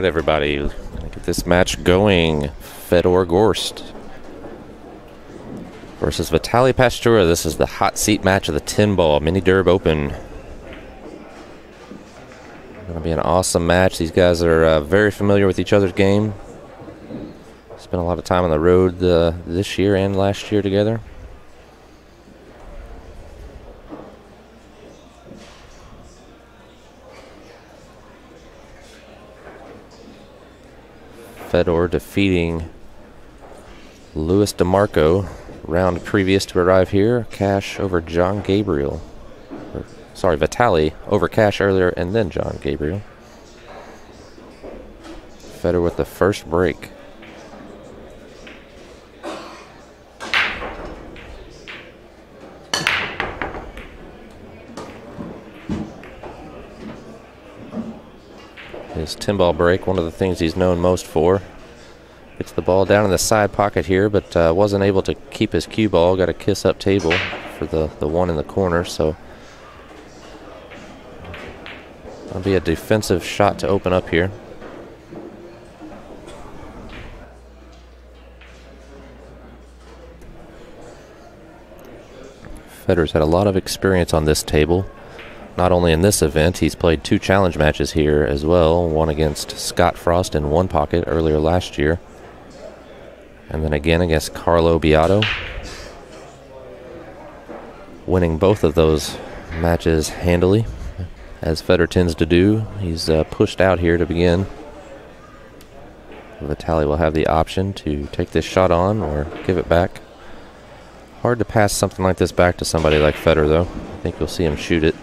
right, everybody. Get this match going. Fedor Gorst versus Vitaly Patsura. This is the hot seat match of the 10 ball mini derb open. Gonna be an awesome match. These guys are uh, very familiar with each other's game. Spent a lot of time on the road uh, this year and last year together. Fedor defeating Louis DeMarco round previous to arrive here. Cash over John Gabriel. Or, sorry, Vitali over Cash earlier and then John Gabriel. Fedor with the first break. His 10 ball break, one of the things he's known most for. Gets the ball down in the side pocket here, but uh, wasn't able to keep his cue ball. Got a kiss up table for the, the one in the corner, so that'll be a defensive shot to open up here. Fedor's had a lot of experience on this table not only in this event, he's played two challenge matches here as well, one against Scott Frost in one pocket earlier last year, and then again against Carlo Biado. Winning both of those matches handily, as Fedor tends to do. He's uh, pushed out here to begin. Vitali will have the option to take this shot on or give it back. Hard to pass something like this back to somebody like Fedor, though. I think you'll see him shoot it.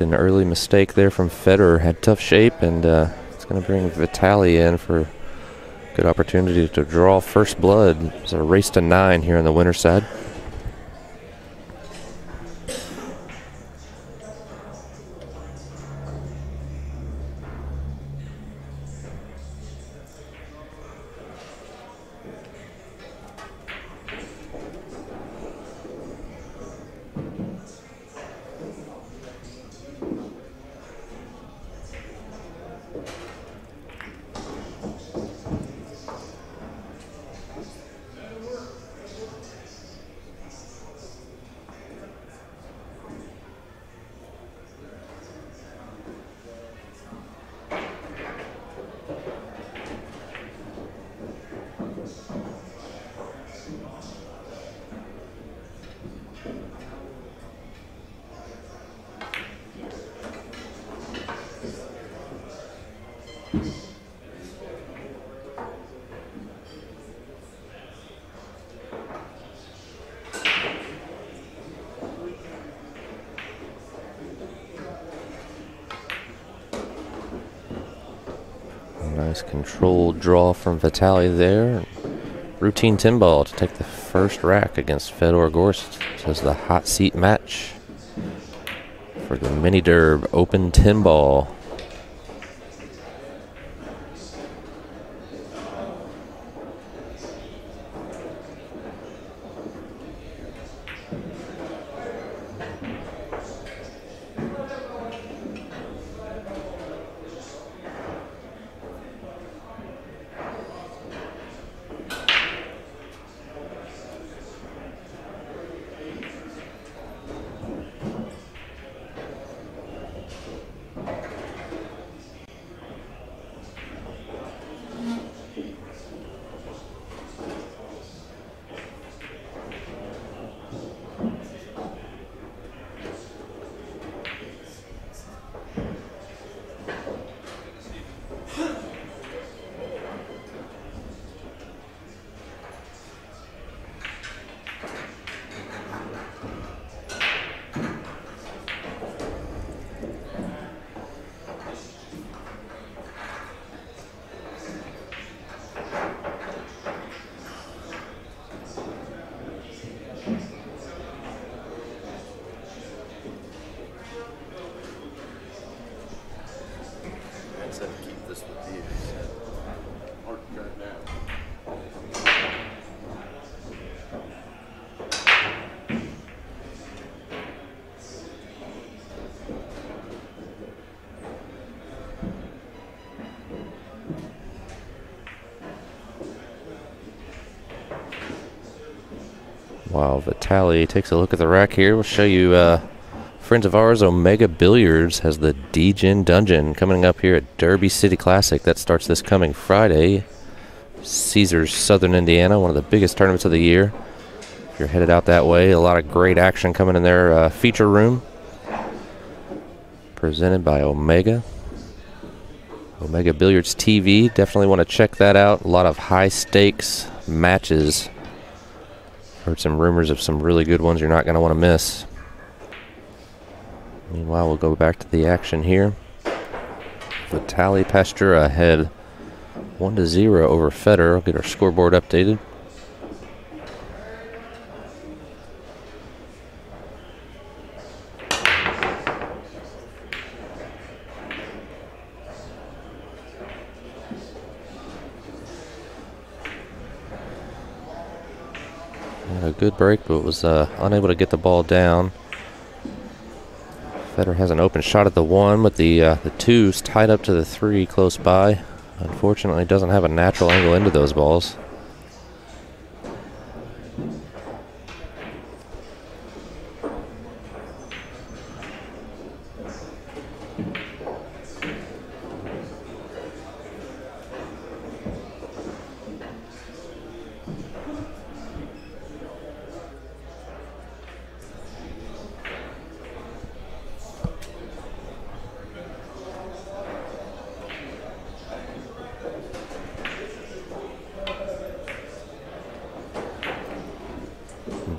An early mistake there from Fedor. Had tough shape, and uh, it's going to bring Vitali in for good opportunity to draw first blood. It's a race to nine here on the winner's side. Nice controlled draw from Vitali there. Routine 10 ball to take the first rack against Fedor Gorst. This is the hot seat match for the Mini Derb Open 10 ball. While Vitali takes a look at the rack here, we'll show you uh, friends of ours, Omega Billiards has the D-Gen Dungeon coming up here at Derby City Classic. That starts this coming Friday. Caesars, Southern Indiana, one of the biggest tournaments of the year. If you're headed out that way, a lot of great action coming in their uh, feature room. Presented by Omega. Omega Billiards TV. Definitely want to check that out. A lot of high stakes matches Heard some rumors of some really good ones you're not going to want to miss. Meanwhile, we'll go back to the action here. Vitali Patsura ahead 1 to 0 over Fedor. I'll get our scoreboard updated. a good break, but was uh, unable to get the ball down. Fedor has an open shot at the one, but the uh, the two's tied up to the three close by. Unfortunately, doesn't have a natural angle into those balls.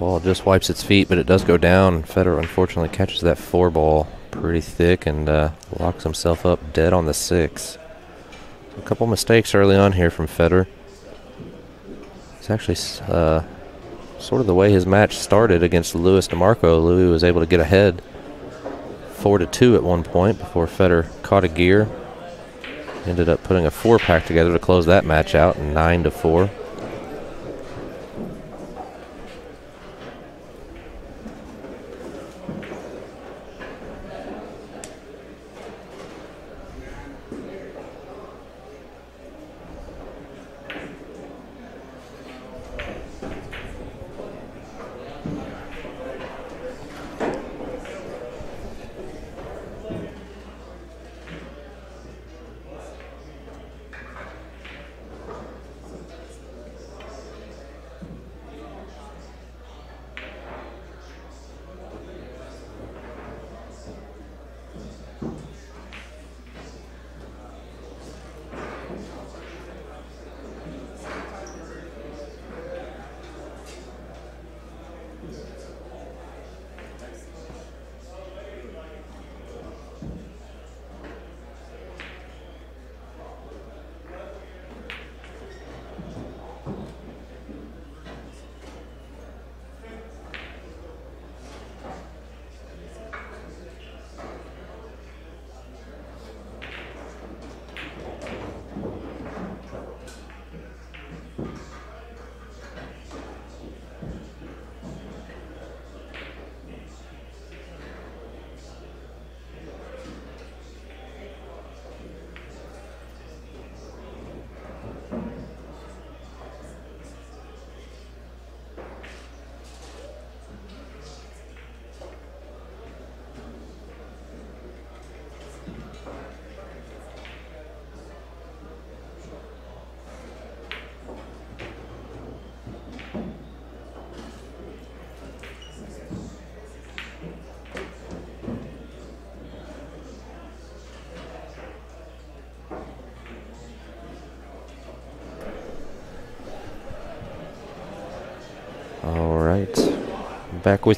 Ball just wipes its feet, but it does go down. Fedor unfortunately catches that four ball pretty thick and uh, locks himself up dead on the six. A couple mistakes early on here from Fedor. It's actually uh, sort of the way his match started against Louis DeMarco. Louis was able to get ahead four to two at one point before Fedor caught a gear. Ended up putting a four pack together to close that match out, nine to four.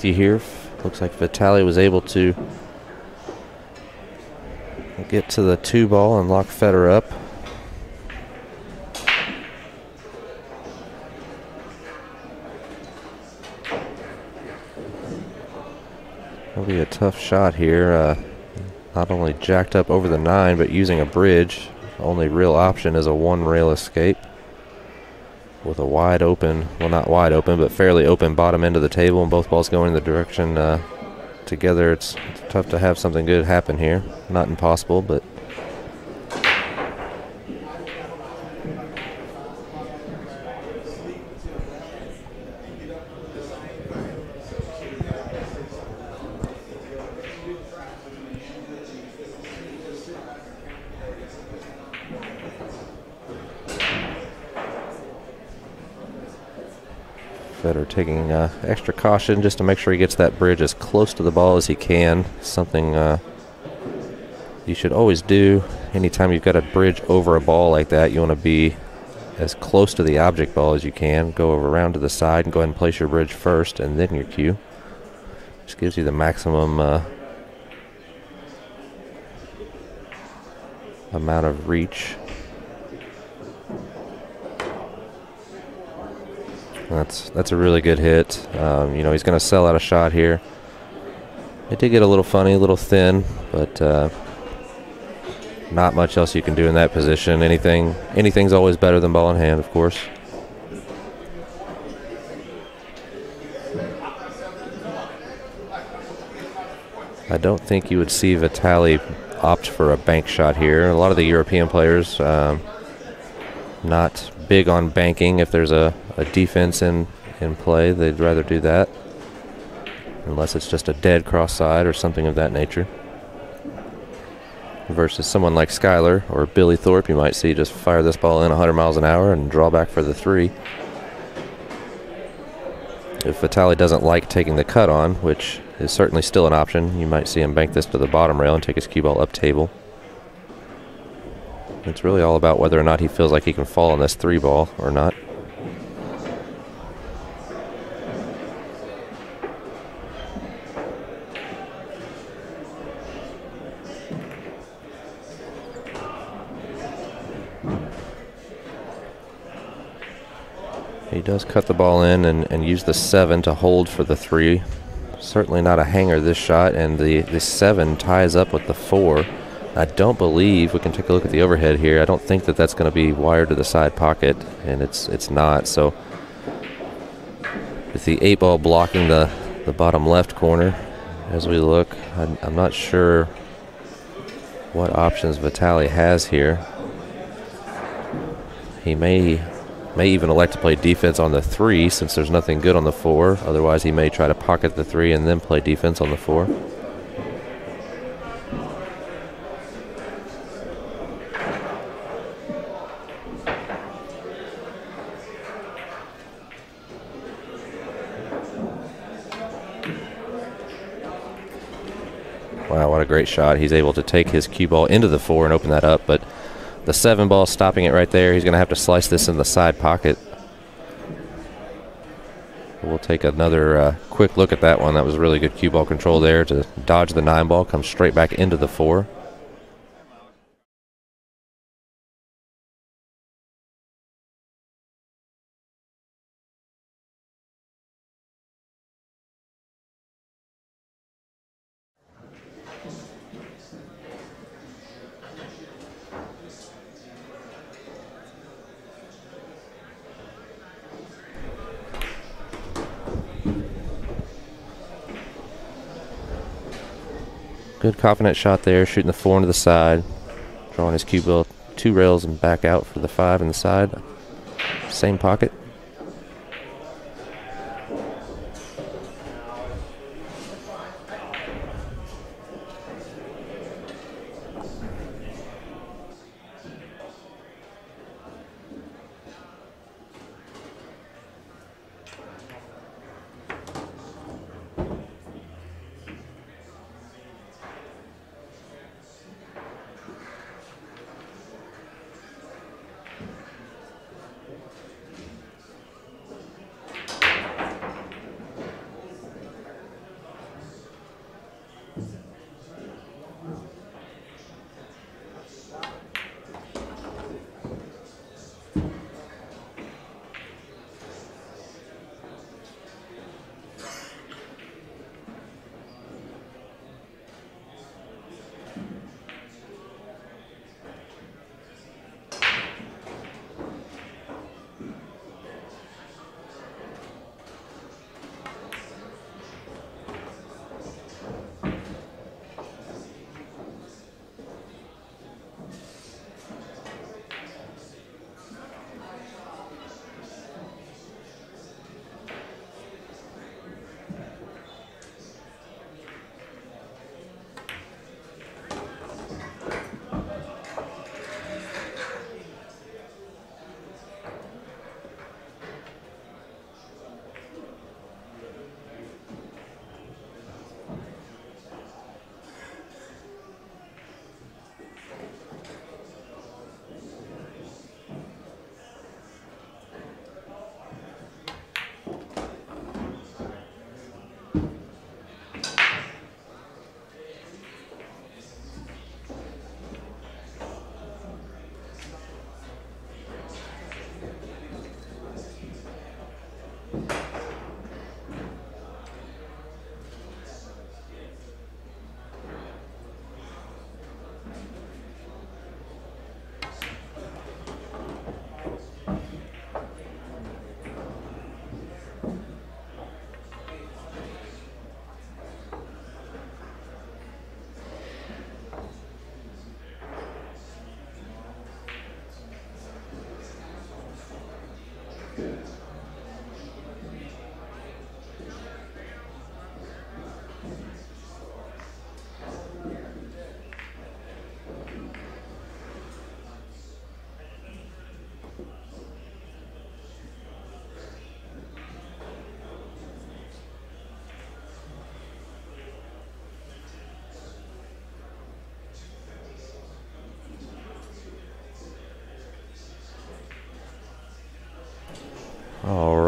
You here. Looks like Vitali was able to get to the two ball and lock Fedor up. That'll be a tough shot here. Uh, not only jacked up over the nine, but using a bridge. Only real option is a one rail escape with a wide open, well, not wide open, but fairly open bottom end of the table, and both balls going in the direction uh, together. It's, it's tough to have something good happen here. Not impossible, but taking uh, extra caution just to make sure he gets that bridge as close to the ball as he can. Something uh, you should always do anytime you've got a bridge over a ball like that. You want to be as close to the object ball as you can. Go over around to the side and go ahead and place your bridge first and then your cue. Just gives you the maximum uh, amount of reach. That's that's a really good hit. Um, you know, he's going to sell out a shot here. It did get a little funny, a little thin, but uh, not much else you can do in that position. Anything, anything's always better than ball in hand, of course. I don't think you would see Vitali opt for a bank shot here. A lot of the European players um, not big on banking. If there's a, a defense in, in play, they'd rather do that. Unless it's just a dead cross side or something of that nature. Versus someone like Skylar or Billy Thorpe, you might see just fire this ball in 100 miles an hour and draw back for the three. If Vitali doesn't like taking the cut on, which is certainly still an option, you might see him bank this to the bottom rail and take his cue ball up table. It's really all about whether or not he feels like he can fall on this three ball or not. He does cut the ball in and, and use the seven to hold for the three. Certainly not a hanger this shot, and the, the seven ties up with the four. I don't believe we can take a look at the overhead here. I don't think that that's going to be wired to the side pocket, and it's it's not. So with the eight ball blocking the the bottom left corner, as we look, I'm, I'm not sure what options Vitali has here. He may may even elect to play defense on the three since there's nothing good on the four. Otherwise, he may try to pocket the three and then play defense on the four. Wow, what a great shot. He's able to take his cue ball into the four and open that up, but the seven ball stopping it right there. He's going to have to slice this in the side pocket. We'll take another uh, quick look at that one. That was really good cue ball control there to dodge the nine ball, come straight back into the four. Good confident shot there, shooting the four into the side, drawing his cue ball two rails and back out for the five in the side. Same pocket.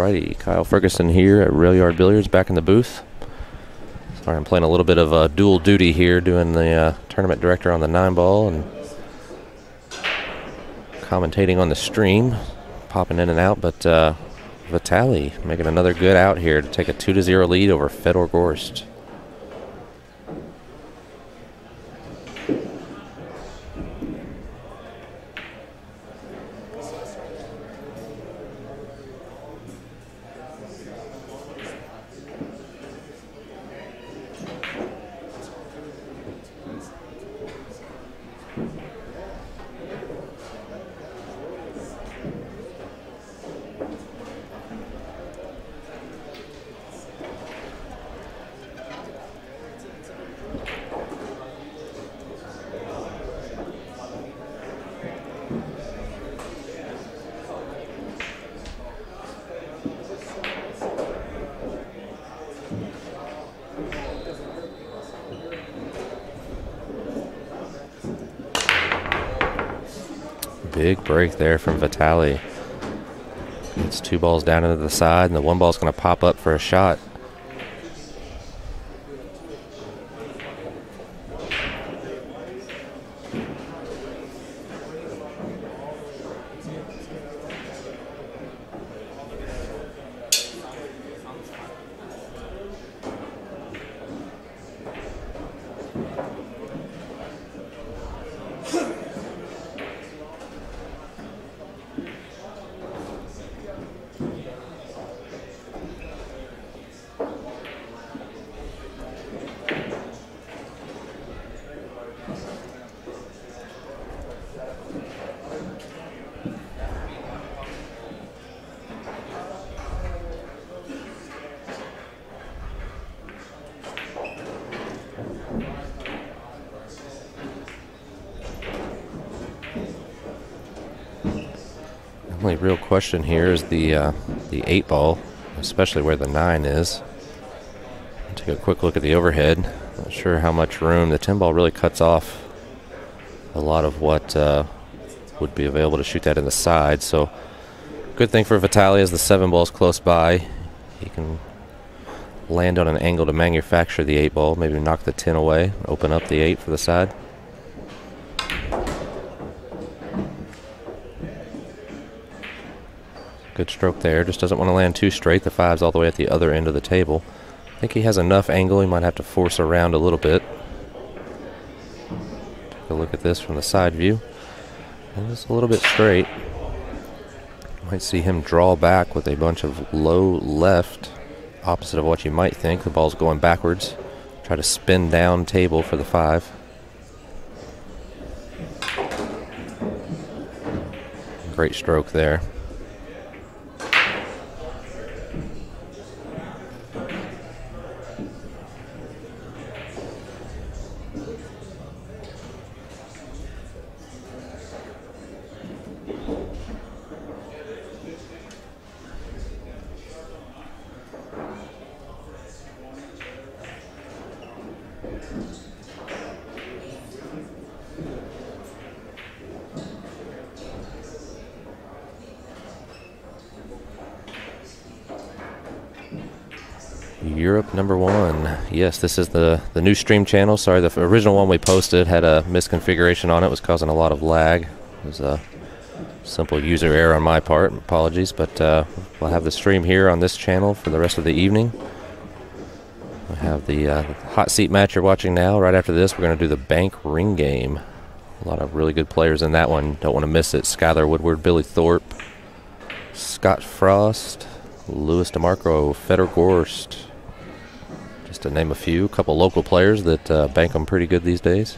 Alrighty, Kyle Ferguson here at Rail Yard Billiards back in the booth. Sorry, I'm playing a little bit of uh, dual duty here, doing the uh, tournament director on the nine ball and commentating on the stream, popping in and out. But uh, Vitali making another good out here to take a 2 to 0 lead over Fedor Gorst. There from Vitali. It's two balls down into the side, and the one ball's going to pop up for a shot. Only real question here is the uh, the eight ball, especially where the nine is. Take a quick look at the overhead. Not sure how much room the ten ball really cuts off a lot of what uh, would be available to shoot that in the side. So good thing for Vitali is the seven ball is close by. He can land on an angle to manufacture the eight ball, maybe knock the ten away, open up the eight for the side. Good stroke there. Just doesn't want to land too straight. The five's all the way at the other end of the table. I think he has enough angle. He might have to force around a little bit. Take a look at this from the side view. And just a little bit straight. Might see him draw back with a bunch of low left, opposite of what you might think. The ball's going backwards. Try to spin down table for the five. Great stroke there. Europe number one. Yes, this is the, the new stream channel. Sorry, the original one we posted had a misconfiguration on it. was causing a lot of lag. It was a simple user error on my part. Apologies, but uh, we'll have the stream here on this channel for the rest of the evening. We have the uh, hot seat match you're watching now. Right after this, we're going to do the bank ring game. A lot of really good players in that one. Don't want to miss it. Skylar Woodward, Billy Thorpe, Scott Frost, Louis DeMarco, Fedor Gorst, to name a few. A couple local players that uh, bank them pretty good these days.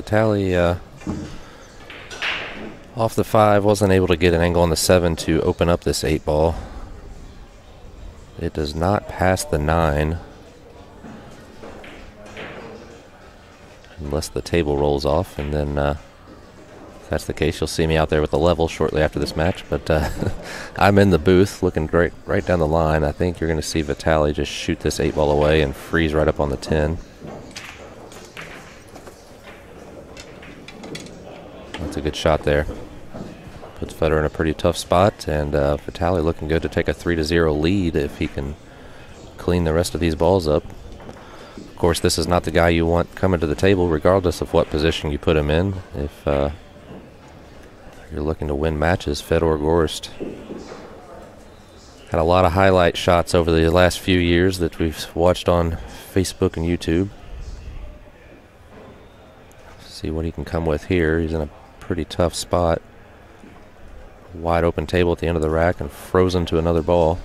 So Vitali uh, off the five wasn't able to get an angle on the seven to open up this eight ball. It does not pass the nine. Unless the table rolls off and then uh, that's the case, you'll see me out there with the level shortly after this match. But uh, I'm in the booth looking right, right down the line. I think you're going to see Vitali just shoot this eight ball away and freeze right up on the 10. That's a good shot there. Puts Fedor in a pretty tough spot, and uh, Vitali looking good to take a 3 to 0 lead if he can clean the rest of these balls up. Of course, this is not the guy you want coming to the table, regardless of what position you put him in. If uh, you're looking to win matches, Fedor Gorst had a lot of highlight shots over the last few years that we've watched on Facebook and YouTube. See what he can come with here. He's in a pretty tough spot. Wide open table at the end of the rack and frozen to another ball.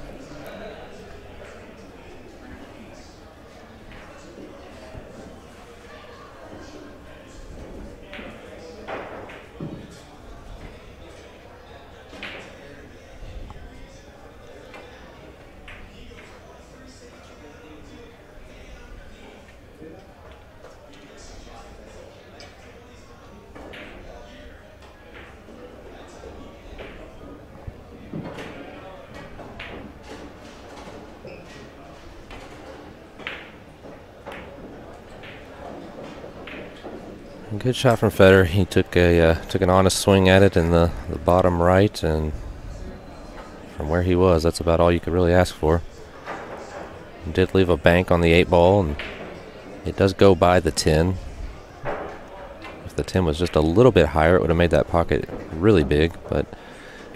Good shot from Fedor. He took a uh, took an honest swing at it in the, the bottom right, and from where he was, that's about all you could really ask for. He did leave a bank on the eight ball, and it does go by the 10. If the 10 was just a little bit higher, it would have made that pocket really big. But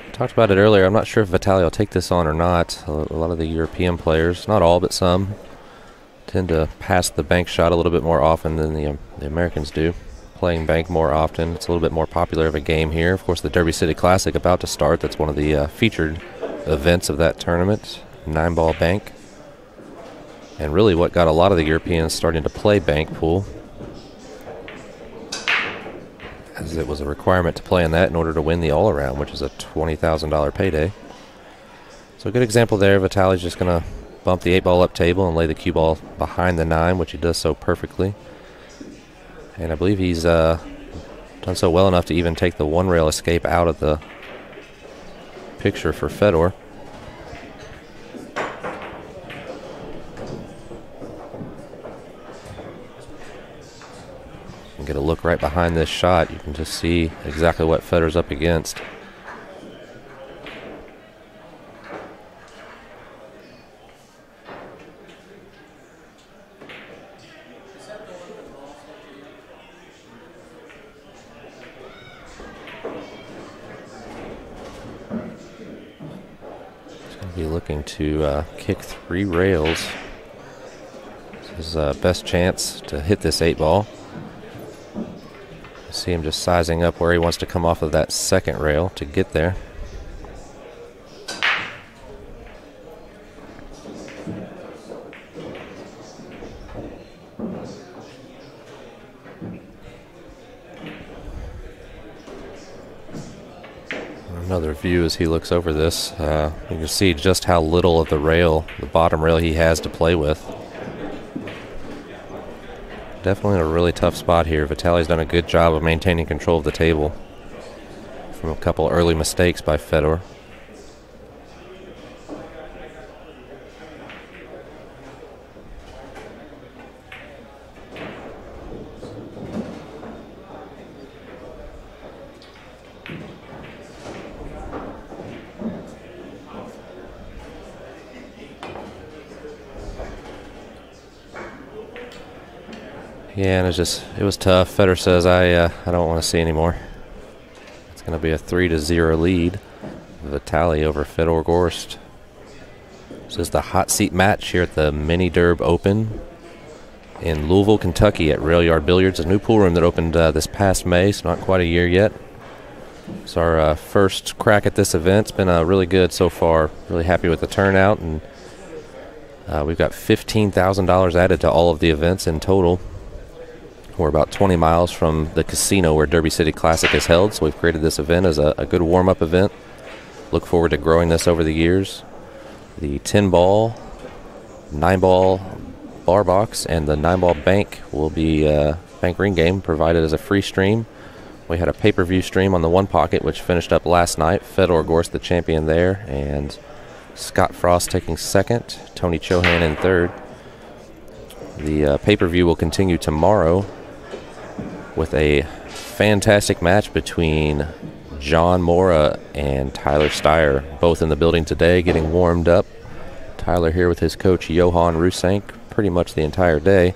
I talked about it earlier. I'm not sure if Vitali will take this on or not. A lot of the European players, not all, but some, tend to pass the bank shot a little bit more often than the, um, the Americans do playing bank more often. It's a little bit more popular of a game here. Of course, the Derby City Classic about to start. That's one of the uh, featured events of that tournament. Nine ball bank. And really, what got a lot of the Europeans starting to play bank pool, as it was a requirement to play in that in order to win the all around, which is a $20,000 payday. So, a good example there. Vitali's just going to bump the eight ball up table and lay the cue ball behind the nine, which he does so perfectly. And I believe he's uh, done so well enough to even take the one rail escape out of the picture for Fedor. You can get a look right behind this shot. You can just see exactly what Fedor's up against. Looking to uh, kick three rails. This is uh, best chance to hit this eight ball. See him just sizing up where he wants to come off of that second rail to get there. Another view as he looks over this. Uh, you can see just how little of the rail, the bottom rail he has to play with. Definitely in a really tough spot here. Vitali's done a good job of maintaining control of the table from a couple early mistakes by Fedor. Yeah, and it's just it was tough. Fedor says I uh, I don't want to see anymore. It's going to be a three to zero lead. Vitali over Fedor Gorst. This is the hot seat match here at the Mini Derb Open in Louisville, Kentucky at Rail Yard Billiards, a new pool room that opened uh, this past May, so not quite a year yet. It's our uh, first crack at this event. It's been uh, really good so far. Really happy with the turnout, and uh, we've got $15,000 added to all of the events in total. We're about 20 miles from the casino where Derby City Classic is held, so we've created this event as a, a good warm up event. Look forward to growing this over the years. The 10 ball, 9 ball bar box, and the 9 ball bank will be uh, bank ring game provided as a free stream we had a pay-per-view stream on the one pocket, which finished up last night. Fedor Gorst, the champion there, and Scott Frost taking second, Tony Chohan in third. The uh, pay-per-view will continue tomorrow with a fantastic match between John Morra and Tyler Styer, both in the building today, getting warmed up. Tyler here with his coach Johan Ruijsink pretty much the entire day.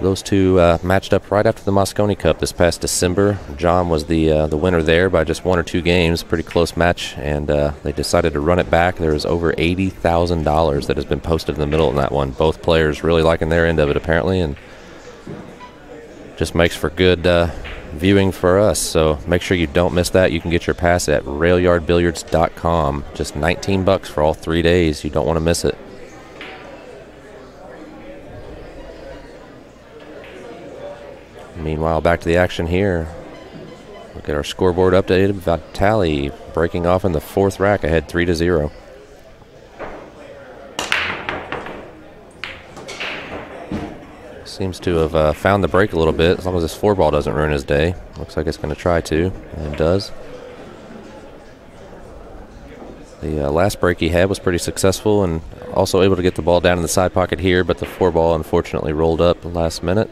Those two uh, matched up right after the Mosconi Cup this past December. John was the uh, the winner there by just one or two games, pretty close match, and uh, they decided to run it back. There was over eighty thousand dollars that has been posted in the middle in that one. Both players really liking their end of it apparently, and just makes for good uh, viewing for us. So make sure you don't miss that. You can get your pass at railyardbilliards.com. Just 19 bucks for all three days. You don't want to miss it. Meanwhile, back to the action here. Look at our scoreboard updated. Vitali breaking off in the fourth rack ahead 3 to 0. Seems to have uh, found the break a little bit, as long as this four ball doesn't ruin his day. Looks like it's going to try to, and it does. The uh, last break he had was pretty successful and also able to get the ball down in the side pocket here, but the four ball unfortunately rolled up last minute.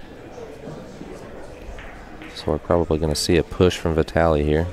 We're probably going to see a push from Vitali here.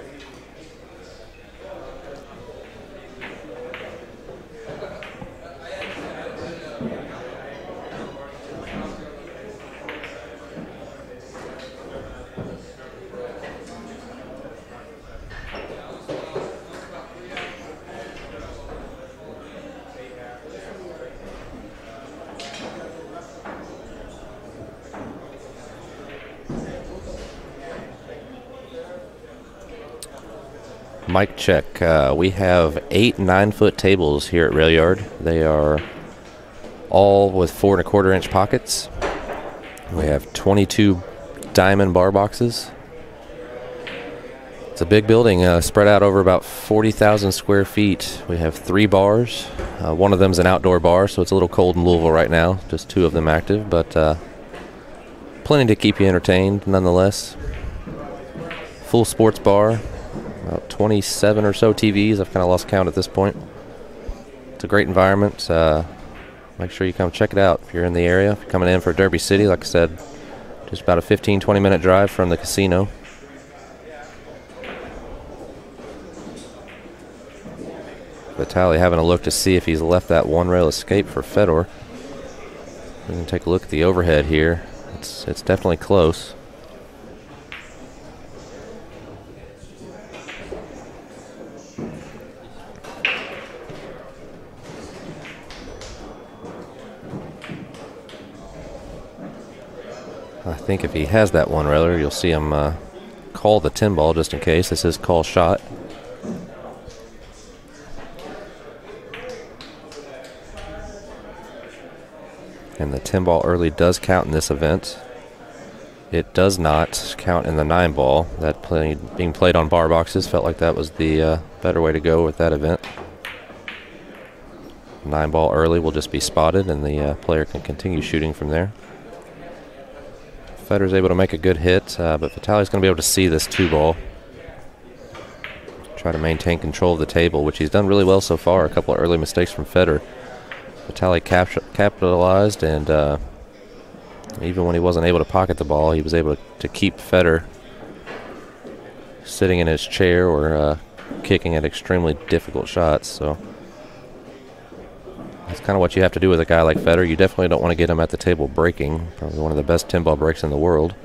Mic check. Uh, we have eight nine foot tables here at Rail Yard. They are all with four and a quarter inch pockets. We have 22 diamond bar boxes. It's a big building uh, spread out over about 40,000 square feet. We have three bars. Uh, one of them is an outdoor bar, so it's a little cold in Louisville right now. Just two of them active, but uh, plenty to keep you entertained nonetheless. Full sports bar, about 27 or so TVs. I've kind of lost count at this point. It's a great environment. Uh, make sure you come check it out if you're in the area. If you're coming in for Derby City, like I said, just about a 15 20 minute drive from the casino. Vitali having a look to see if he's left that one rail escape for Fedor. We're going to take a look at the overhead here. It's, it's definitely close. I think if he has that one rather, you'll see him uh, call the 10 ball just in case. This is call shot. And the 10 ball early does count in this event. It does not count in the 9 ball. That being played on bar boxes felt like that was the uh, better way to go with that event. 9 ball early will just be spotted, and the uh, player can continue shooting from there. Fedor's able to make a good hit, uh, but Vitali's going to be able to see this two ball. Try to maintain control of the table, which he's done really well so far. A couple of early mistakes from Fedor. Vitali cap capitalized, and uh, even when he wasn't able to pocket the ball, he was able to, to keep Fedor sitting in his chair or uh, kicking at extremely difficult shots. So. That's kind of what you have to do with a guy like Fedor. You definitely don't want to get him at the table breaking. Probably one of the best 10 ball breaks in the world.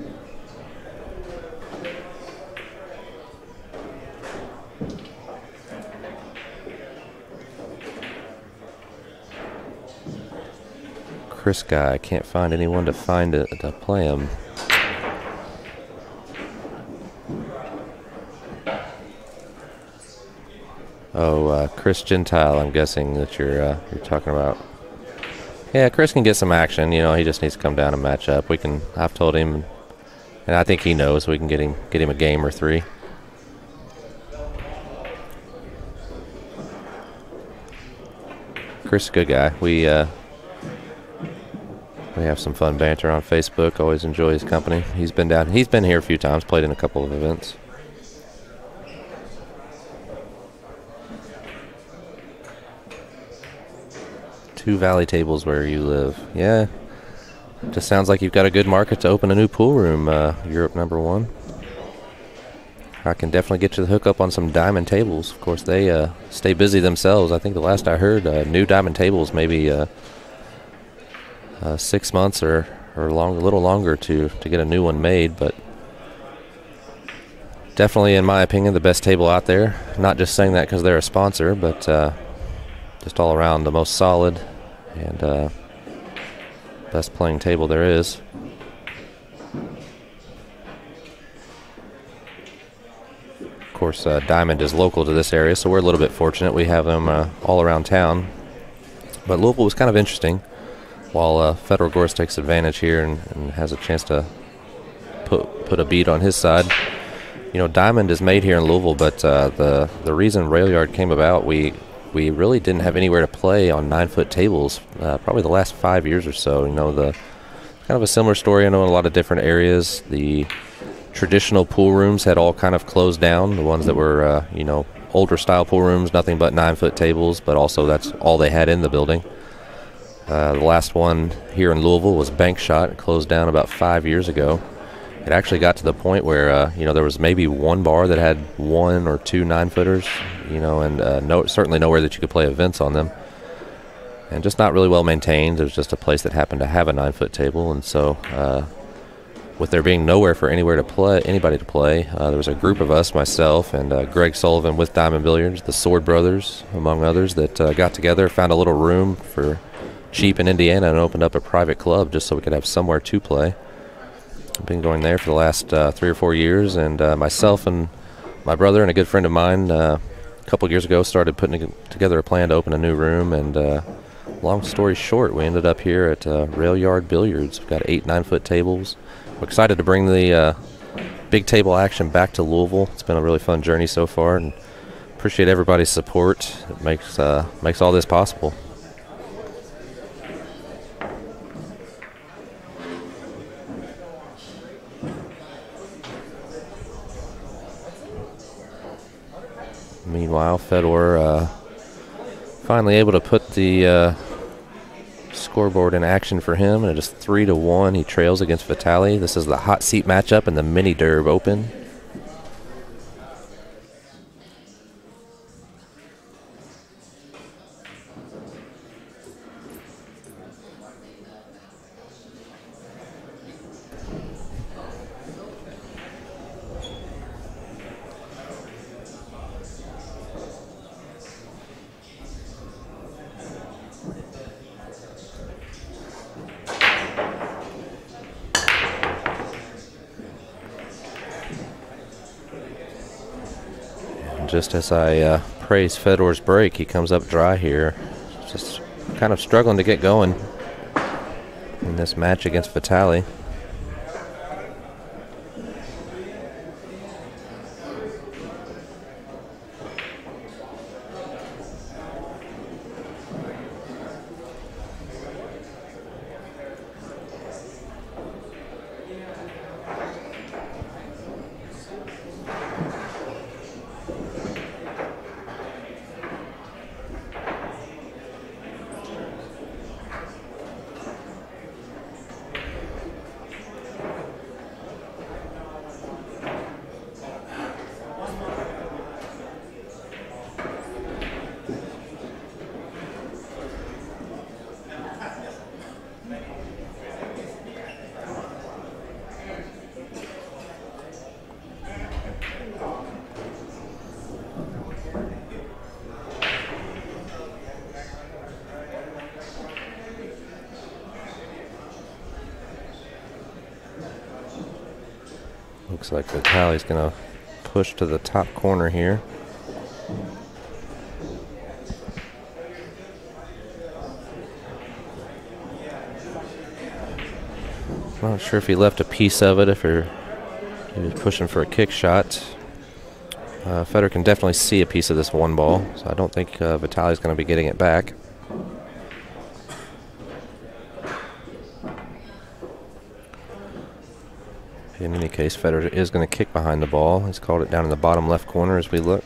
Chris guy, I can't find anyone to find to play him. Oh, uh, Chris Gentile. I'm guessing that you're uh, you're talking about. Yeah, Chris can get some action. You know, he just needs to come down and match up. We can. I've told him, and I think he knows we can get him get him a game or three. Chris, good guy. We uh, We have some fun banter on Facebook. Always enjoy his company. He's been down. He's been here a few times. Played in a couple of events. Two valley tables where you live. Yeah. Just sounds like you've got a good market to open a new pool room. Uh, Europe number one. I can definitely get you the hookup on some diamond tables. Of course, they uh, stay busy themselves. I think the last I heard, uh, new diamond tables maybe uh, uh, six months or or long, a little longer to to get a new one made. But definitely, in my opinion, the best table out there. Not just saying that because they're a sponsor, but uh, just all around the most solid and uh, best playing table there is. Of course, uh, Diamond is local to this area, so we're a little bit fortunate. We have them uh, all around town. But Louisville was kind of interesting. While uh, Fedor Gorst takes advantage here and, and, has a chance to put put a beat on his side. You know, Diamond is made here in Louisville, but uh, the the reason Railyard came about, we we really didn't have anywhere to play on nine foot tables. Uh, probably the last five years or so. You know, the kind of a similar story. I know in a lot of different areas. The traditional pool rooms had all kind of closed down. The ones that were, uh, you know, older style pool rooms, nothing but nine foot tables, but also that's all they had in the building. Uh, the last one here in Louisville was Bank Shot. Closed down about five years ago. It actually got to the point where uh, you know there was maybe one bar that had one or two nine footers, you know, and uh, no, certainly nowhere that you could play events on them, and just not really well maintained. It was just a place that happened to have a nine foot table, and so uh, with there being nowhere for anywhere to play, anybody to play, uh, there was a group of us, myself and uh, Greg Sullivan with Diamond Billiards, the Sword Brothers, among others, that uh, got together, found a little room for cheap in Indiana, and opened up a private club just so we could have somewhere to play. I've been going there for the last uh, three or four years, and uh, myself and my brother and a good friend of mine, uh, a couple years ago, started putting together a plan to open a new room and long story short, we ended up here at uh, Rail Yard Billiards. We've got eight nine foot tables, we're excited to bring the uh, big table action back to Louisville. It's been a really fun journey so far, and appreciate everybody's support. It makes uh, makes all this possible. Meanwhile, Fedor uh, finally able to put the uh, scoreboard in action for him, and it is three to one. He trails against Vitali. This is the hot seat matchup in the Mini Derb Open. Just as I uh, praise Fedor's break, he comes up dry here. Just kind of struggling to get going in this match against Vitali. Looks like Vitali's going to push to the top corner here. I'm Not sure if he left a piece of it, if he was pushing for a kick shot. Uh, Fedor can definitely see a piece of this one ball, so I don't think uh, Vitali's going to be getting it back. In any case, Fedor is going to kick behind the ball. He's called it down in the bottom left corner as we look.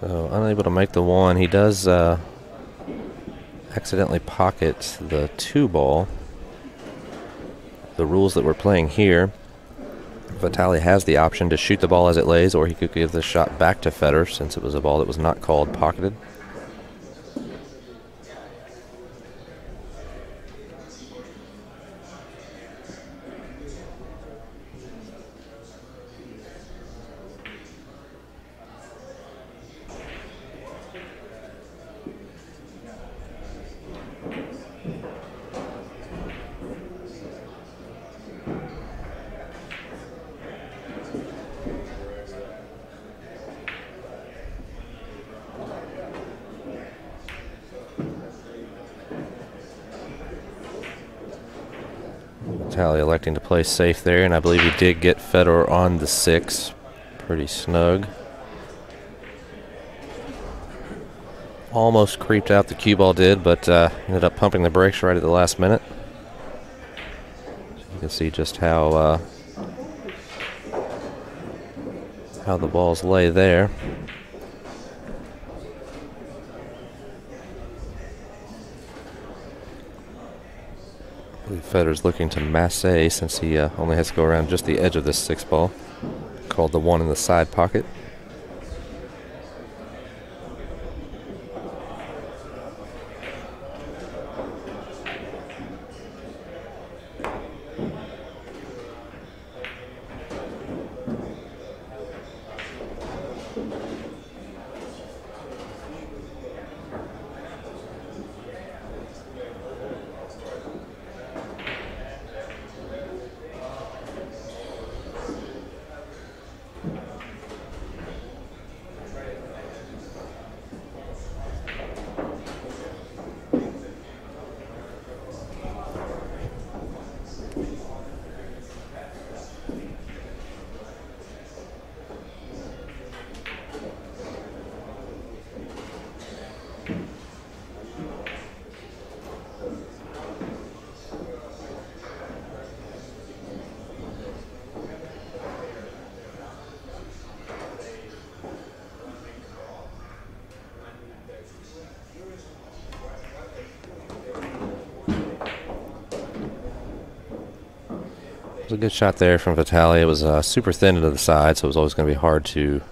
So unable to make the one. He does uh, accidentally pocket the two ball. The rules that we're playing here, Vitali has the option to shoot the ball as it lays, or he could give the shot back to Fedor since it was a ball that was not called pocketed. Tally to play safe there, and I believe he did get Fedor on the six. Pretty snug. Almost creeped out the cue ball did, but uh, ended up pumping the brakes right at the last minute. you can see just how uh, how the balls lay there. Fedor's looking to masse since he uh, only has to go around just the edge of this six ball, called the one in the side pocket. Good shot there from Vitali. It was uh, super thin into the side, so it was always going to be hard to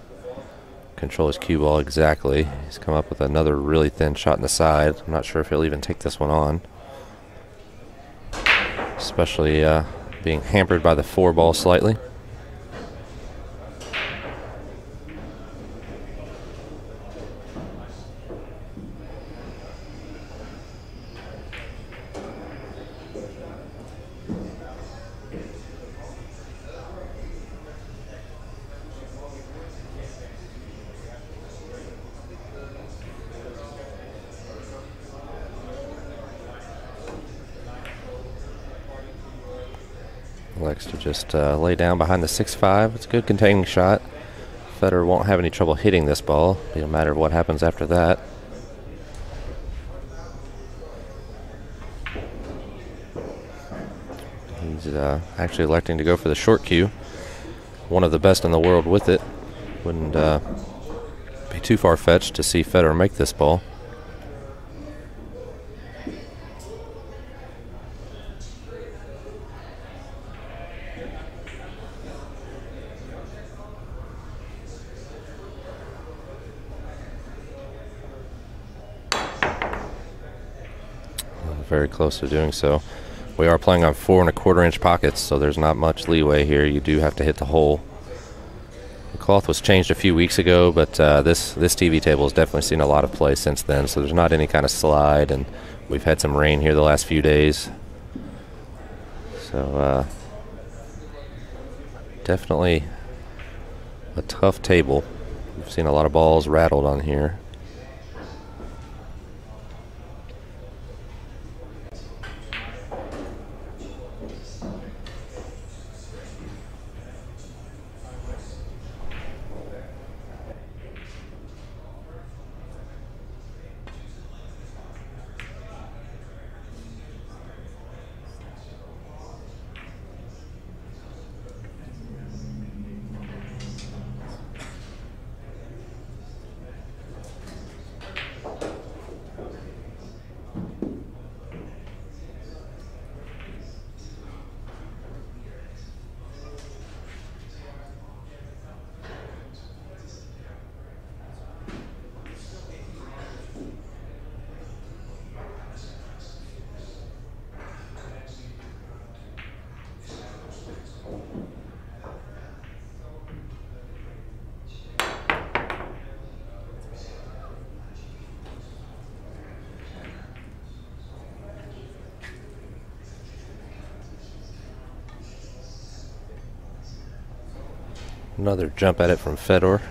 control his cue ball exactly. He's come up with another really thin shot in the side. I'm not sure if he'll even take this one on. Especially uh, being hampered by the four ball slightly. Likes to just uh, lay down behind the 6-5. It's a good containing shot. Fedor won't have any trouble hitting this ball. It'll a matter what happens after that. He's uh, actually electing to go for the short cue. One of the best in the world with it. Wouldn't uh, be too far-fetched to see Fedor make this ball. very close to doing so. We are playing on four and a quarter inch pockets, so there's not much leeway here. You do have to hit the hole. The cloth was changed a few weeks ago, but uh, this this TV table has definitely seen a lot of play since then. So there's not any kind of slide, and we've had some rain here the last few days. So uh, definitely a tough table We've seen a lot of balls rattled on here. Another jump at it from Fedor.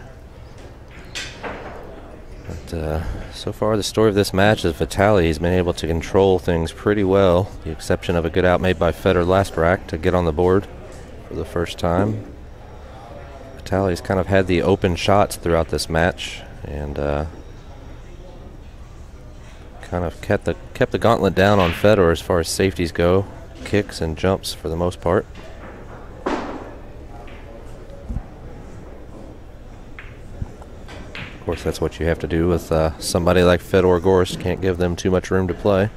But uh, so far, the story of this match is Vitali has been able to control things pretty well, the exception of a good out made by Fedor last rack to get on the board for the first time. Vitali's kind of had the open shots throughout this match and uh, kind of kept the kept the gauntlet down on Fedor as far as safeties go, kicks and jumps for the most part. Course, that's what you have to do with uh, somebody like Fedor Gorst. Can't give them too much room to play.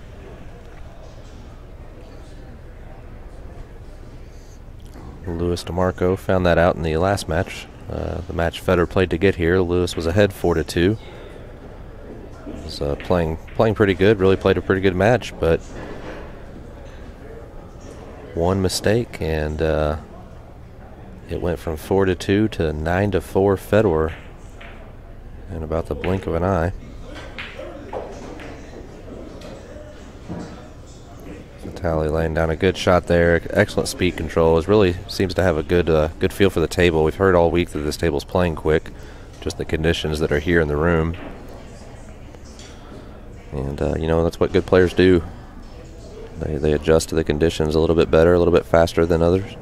Louis DeMarco found that out in the last match. Uh, the match Fedor played to get here. Louis was ahead four to two. Was uh, playing playing pretty good. Really played a pretty good match, but one mistake and uh, it went from four to two to nine to four Fedor in about the blink of an eye. Vitali laying down a good shot there. Excellent speed control. Is really seems to have a good uh, good feel for the table. We've heard all week that this table's playing quick, just the conditions that are here in the room. And uh, you know that's what good players do. They they adjust to the conditions a little bit better, a little bit faster than others.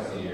Cody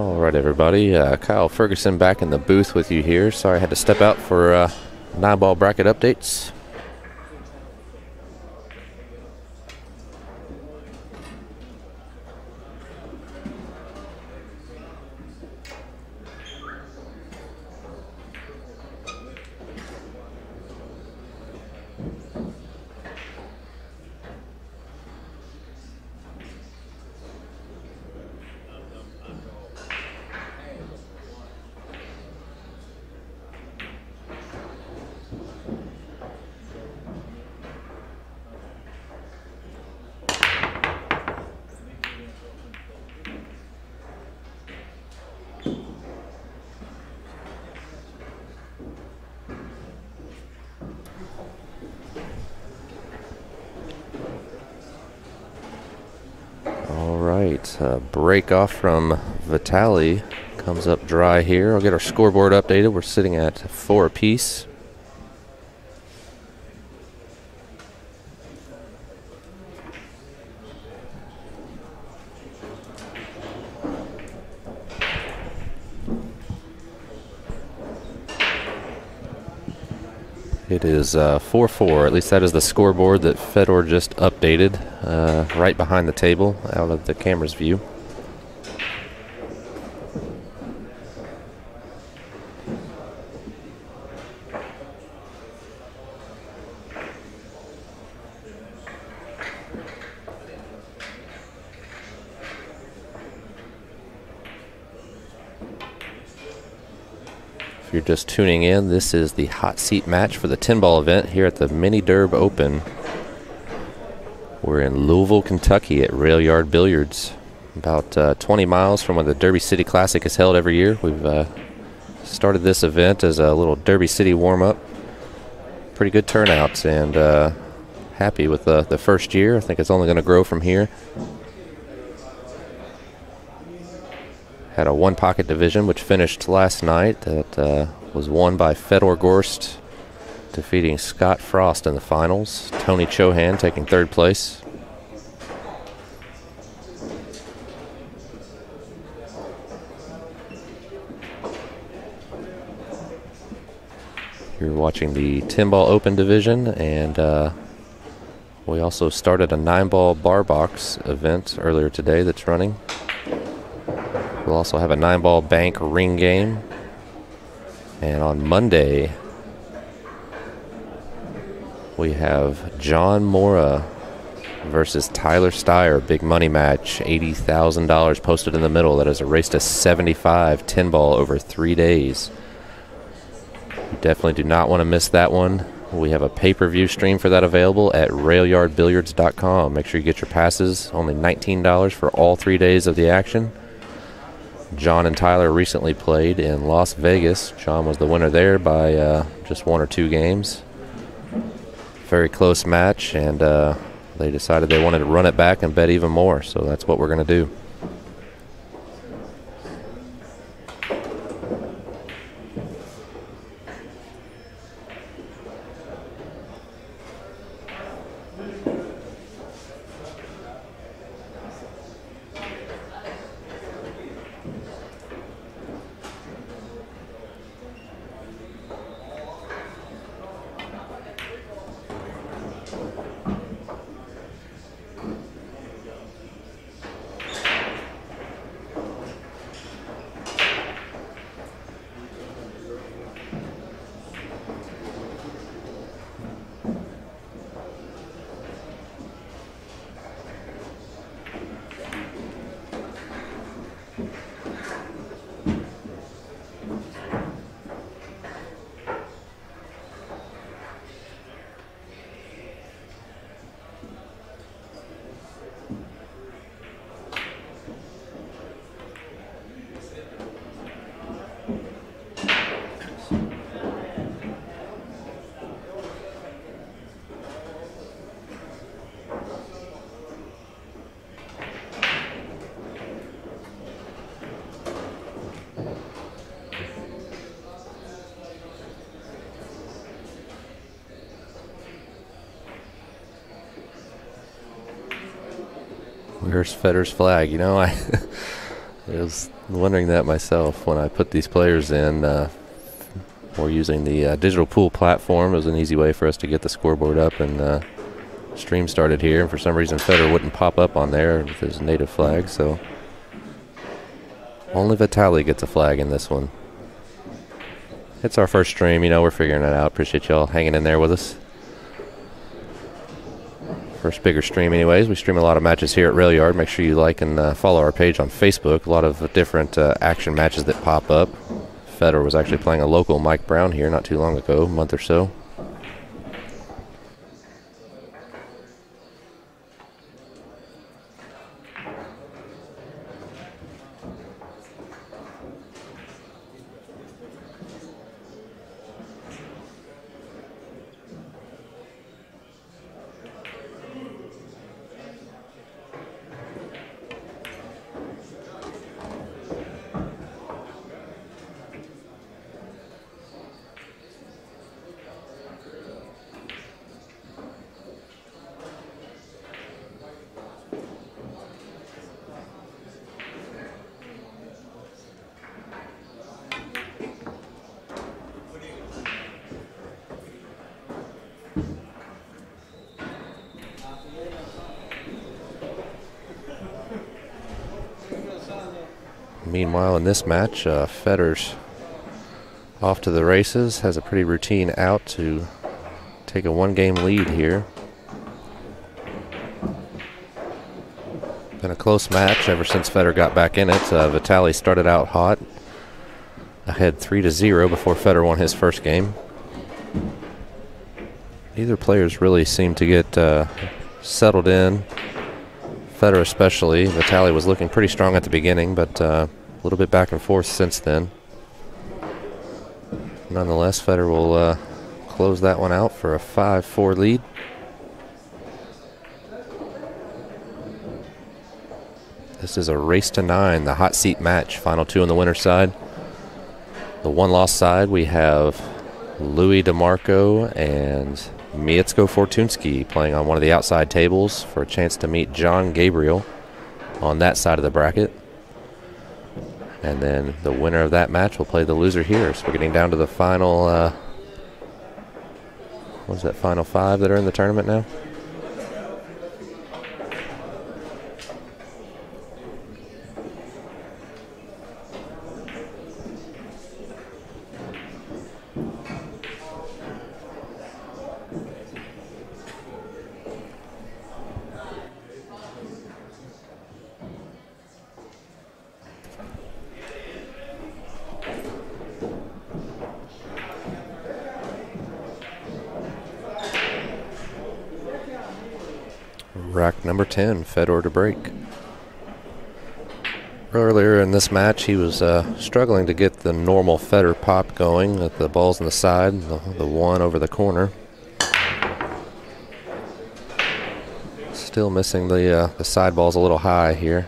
All right, everybody. Uh, Kyle Ferguson back in the booth with you here. Sorry I had to step out for uh, nine ball bracket updates. All right, uh, break off from Vitaliy comes up dry here. I'll get our scoreboard updated. We're sitting at four apiece. It is 4 uh, 4. At least that is the scoreboard that Fedor just updated uh, right behind the table out of the camera's view. Just tuning in, this is the hot seat match for the 10 ball event here at the Mini Derb Open. We're in Louisville, Kentucky at Rail Yard Billiards, about uh, 20 miles from where the Derby City Classic is held every year. We've uh, started this event as a little Derby City warm up. Pretty good turnouts and uh, happy with the, the first year. I think it's only going to grow from here. had a one pocket division which finished last night that uh, was won by Fedor Gorst defeating Scott Frost in the finals. Tony Chohan taking third place. You're watching the 10 ball open division and uh, we also started a nine ball bar box event earlier today that's running. We'll also have a nine ball bank ring game. And on Monday, we have John Morra versus Tyler Styer. Big money match. $80,000 posted in the middle. That is a race to 75 10 ball over three days. You definitely do not want to miss that one. We have a pay per view stream for that available at railyardbilliards.com. Make sure you get your passes. Only $19 for all three days of the action. John and Tyler recently played in Las Vegas. John was the winner there by uh, just one or two games. Very close match, and uh, they decided they wanted to run it back and bet even more, so that's what we're going to do. Where's Fedor's flag? You know, I it was wondering that myself when I put these players in. Uh, we're using the uh, digital pool platform. It was an easy way for us to get the scoreboard up and uh, stream started here. And for some reason, Fedor wouldn't pop up on there with his native flag. So only Vitaliy gets a flag in this one. It's our first stream. You know, we're figuring it out. Appreciate y'all hanging in there with us. First bigger stream, anyways. We stream a lot of matches here at Rail Yard. Make sure you like and uh, follow our page on Facebook. A lot of different uh, action matches that pop up. Fedor was actually playing a local Mike Brown here not too long ago, a month or so. Meanwhile, in this match, uh, Fedor's off to the races, has a pretty routine out to take a one game lead here. Been a close match ever since Fedor got back in it. Uh, Vitaliy started out hot, ahead 3 to 0 before Fedor won his first game. Neither players really seem to get uh, settled in. Fedor especially. Vitaliy was looking pretty strong at the beginning, but uh, a little bit back and forth since then. Nonetheless, Fedor will uh, close that one out for a 5-4 lead. This is a race to nine, the hot seat match. Final two on the winner's side. The one loss side, we have Louis DeMarco and Mieszko Fortuński playing on one of the outside tables for a chance to meet John Gabriel on that side of the bracket. And then the winner of that match will play the loser here. So we're getting down to the final, uh, what's that, final five that are in the tournament now? Rack number 10, Fedor to break. Earlier in this match, he was uh, struggling to get the normal Fedor pop going with the balls on the side, the, the one over the corner. Still missing the, uh, the side balls a little high here.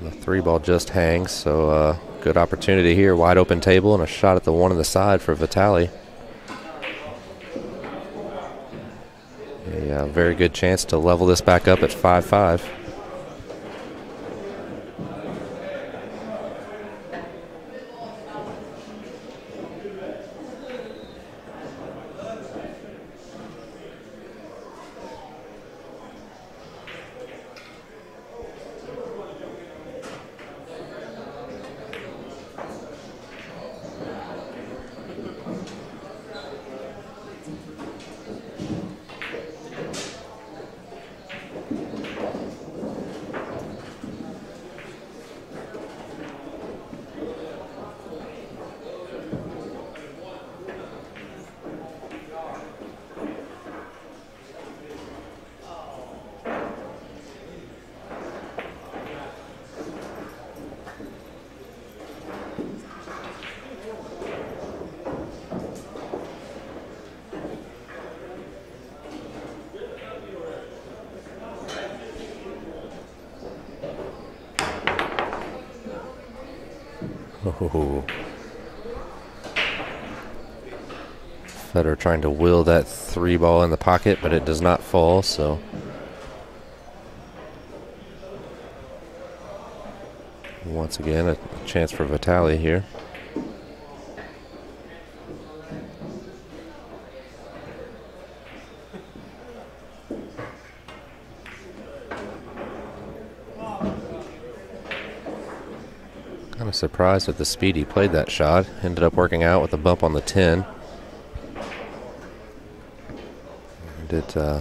The three ball just hangs, so uh, good opportunity here. Wide open table and a shot at the one on the side for Vitaliy. A uh, very good chance to level this back up at 5 5. Oh. Fedor trying to will that three ball in the pocket, but it does not fall, so. Once again, a chance for Vitaliy here. Kind of surprised at the speed he played that shot. Ended up working out with a bump on the 10. It uh,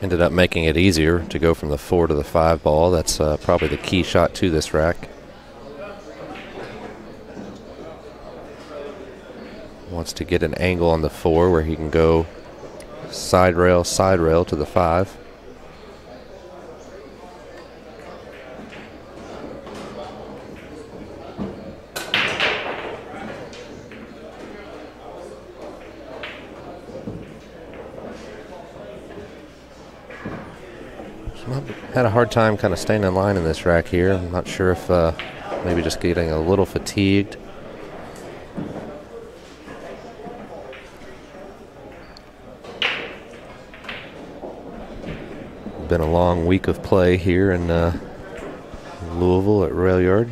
ended up making it easier to go from the 4 to the 5 ball. That's uh, probably the key shot to this rack. Wants to get an angle on the 4 where he can go side rail, side rail to the 5. Had a hard time kind of staying in line in this rack here. I'm not sure if uh, maybe just getting a little fatigued. Been a long week of play here in uh, Louisville at Rail Yard.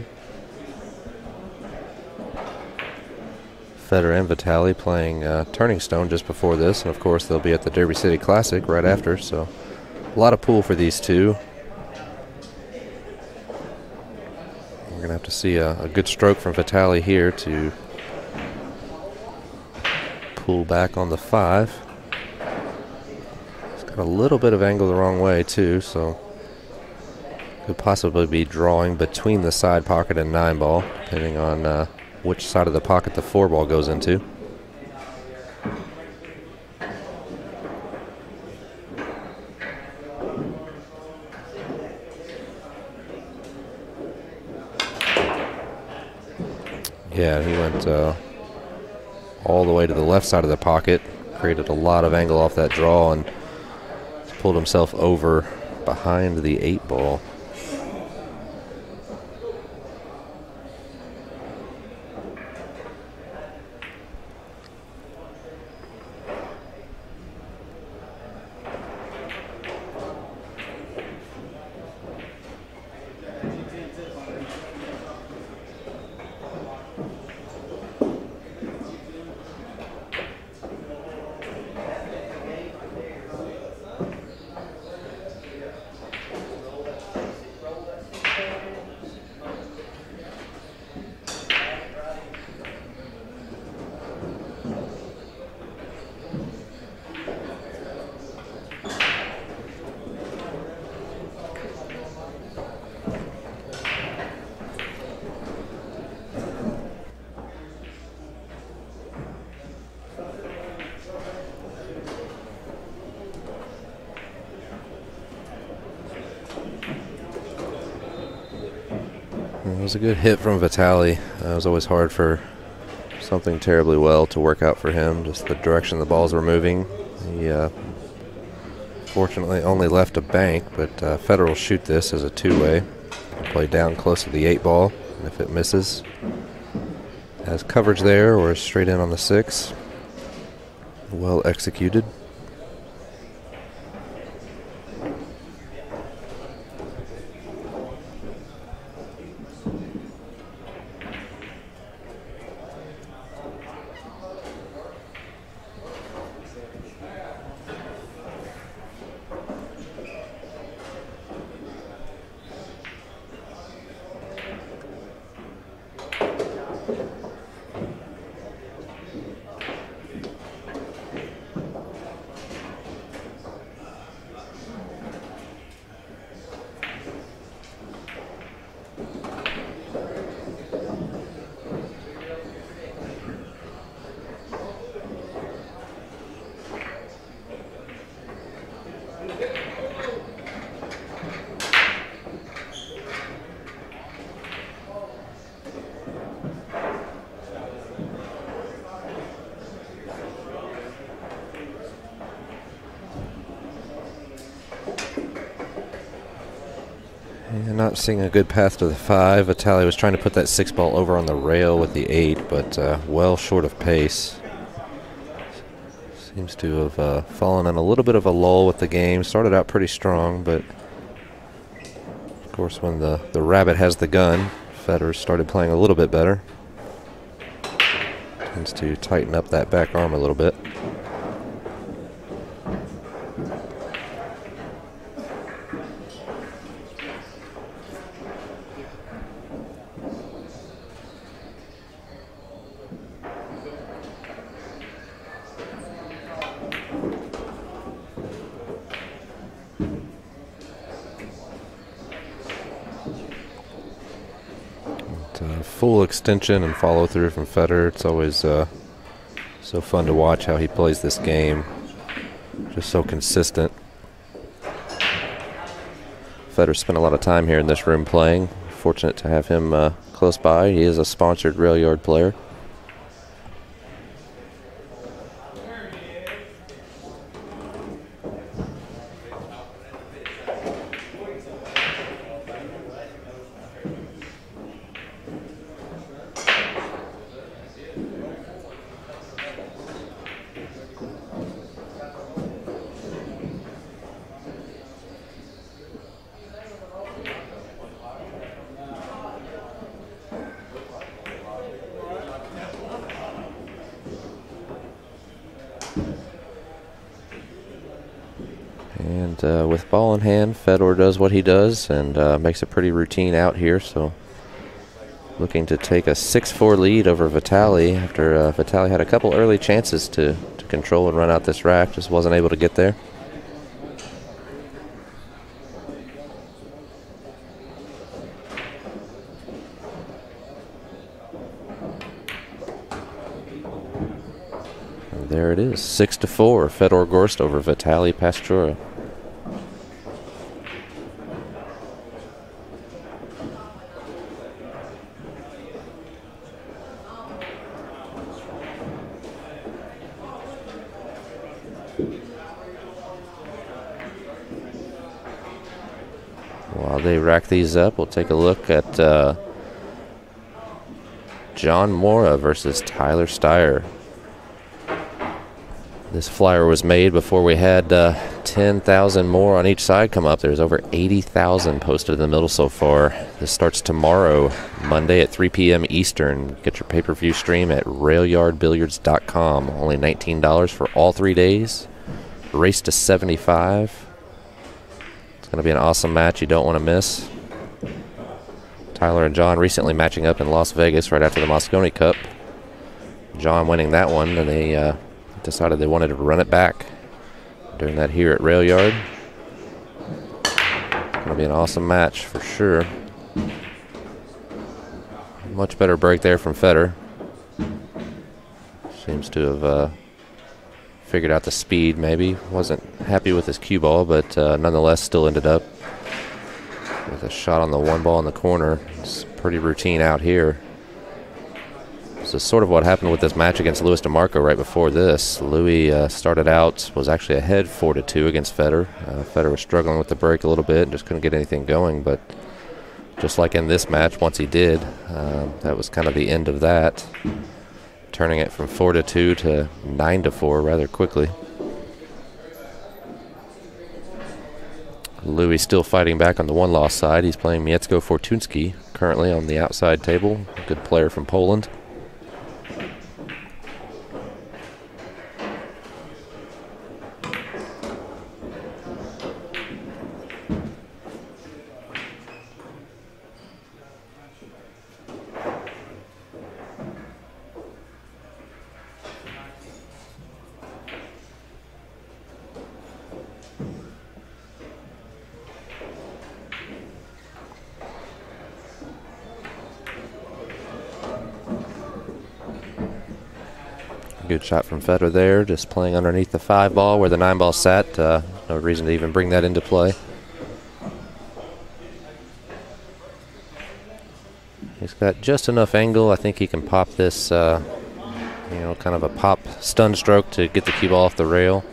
Fedor and Vitaliy playing uh, Turning Stone just before this, and of course they'll be at the Derby City Classic right after. So a lot of pool for these two. We're going to have to see a, a, good stroke from Vitaliy here to pull back on the five. It's got a little bit of angle the wrong way too, so could possibly be drawing between the side pocket and nine ball, depending on uh, which side of the pocket the four ball goes into. Yeah, he uh, all the way to the left side of the pocket, created a lot of angle off that draw, and pulled himself over behind the eight ball. Good hit from Vitaliy. Uh, it was always hard for something terribly well to work out for him. Just the direction the balls were moving. He uh, fortunately only left a bank, but uh, Federal shoot this as a two-way. Play down close to the eight ball, and if it misses, has coverage there or straight in on the six. Well executed. Not seeing a good path to the five. Vitaliy was trying to put that six ball over on the rail with the eight, but uh, well short of pace. Seems to have uh, fallen in a little bit of a lull with the game. Started out pretty strong, but of course, when the, the rabbit has the gun, Fedor started playing a little bit better. Tends to tighten up that back arm a little bit. uh, full extension and follow through from Fedor. It's always uh, so fun to watch how he plays this game. Just so consistent. Fedor spent a lot of time here in this room playing. Fortunate to have him uh, close by. He is a sponsored rail yard player. And uh, with ball in hand, Fedor does what he does and uh, makes a pretty routine out here. So looking to take a 6-4 lead over Vitaliy after uh, Vitaliy had a couple early chances to, to control and run out this rack. Just wasn't able to get there. There it is, six to four. Fedor Gorst over Vitaliy Patsura. While they rack these up, we'll take a look at uh, John Morra versus Tyler Styer. This flyer was made before we had uh, 10,000 more on each side come up. There's over 80,000 posted in the middle so far. This starts tomorrow, Monday at 3 p.m. Eastern. Get your pay per view stream at railyardbilliards.com. Only $19 for all three days. Race to 75. It's going to be an awesome match you don't want to miss. Tyler and John recently matching up in Las Vegas right after the Mosconi Cup. John winning that one, and they uh, decided they wanted to run it back. Doing that here at Rail Yard. Going to be an awesome match for sure. Much better break there from Fedor. Seems to have uh, figured out the speed maybe. Wasn't happy with his cue ball, but uh, nonetheless still ended up shot on the one ball in the corner. It's pretty routine out here. This is sort of what happened with this match against Louis DeMarco right before this. Louis uh, started out, was actually ahead 4 to 2 against Fedor. Uh, Fedor was struggling with the break a little bit and just couldn't get anything going. But just like in this match, once he did, uh, that was kind of the end of that. Turning it from 4 to 2 to 9 to 4 rather quickly. Louis still fighting back on the one loss side. He's playing Mieszko Fortuński currently on the outside table. Good player from Poland. Shot from Fedor there, just playing underneath the five ball where the nine ball sat. Uh, no reason to even bring that into play. He's got just enough angle. I think he can pop this, uh, you know, kind of a pop stun stroke to get the cue ball off the rail.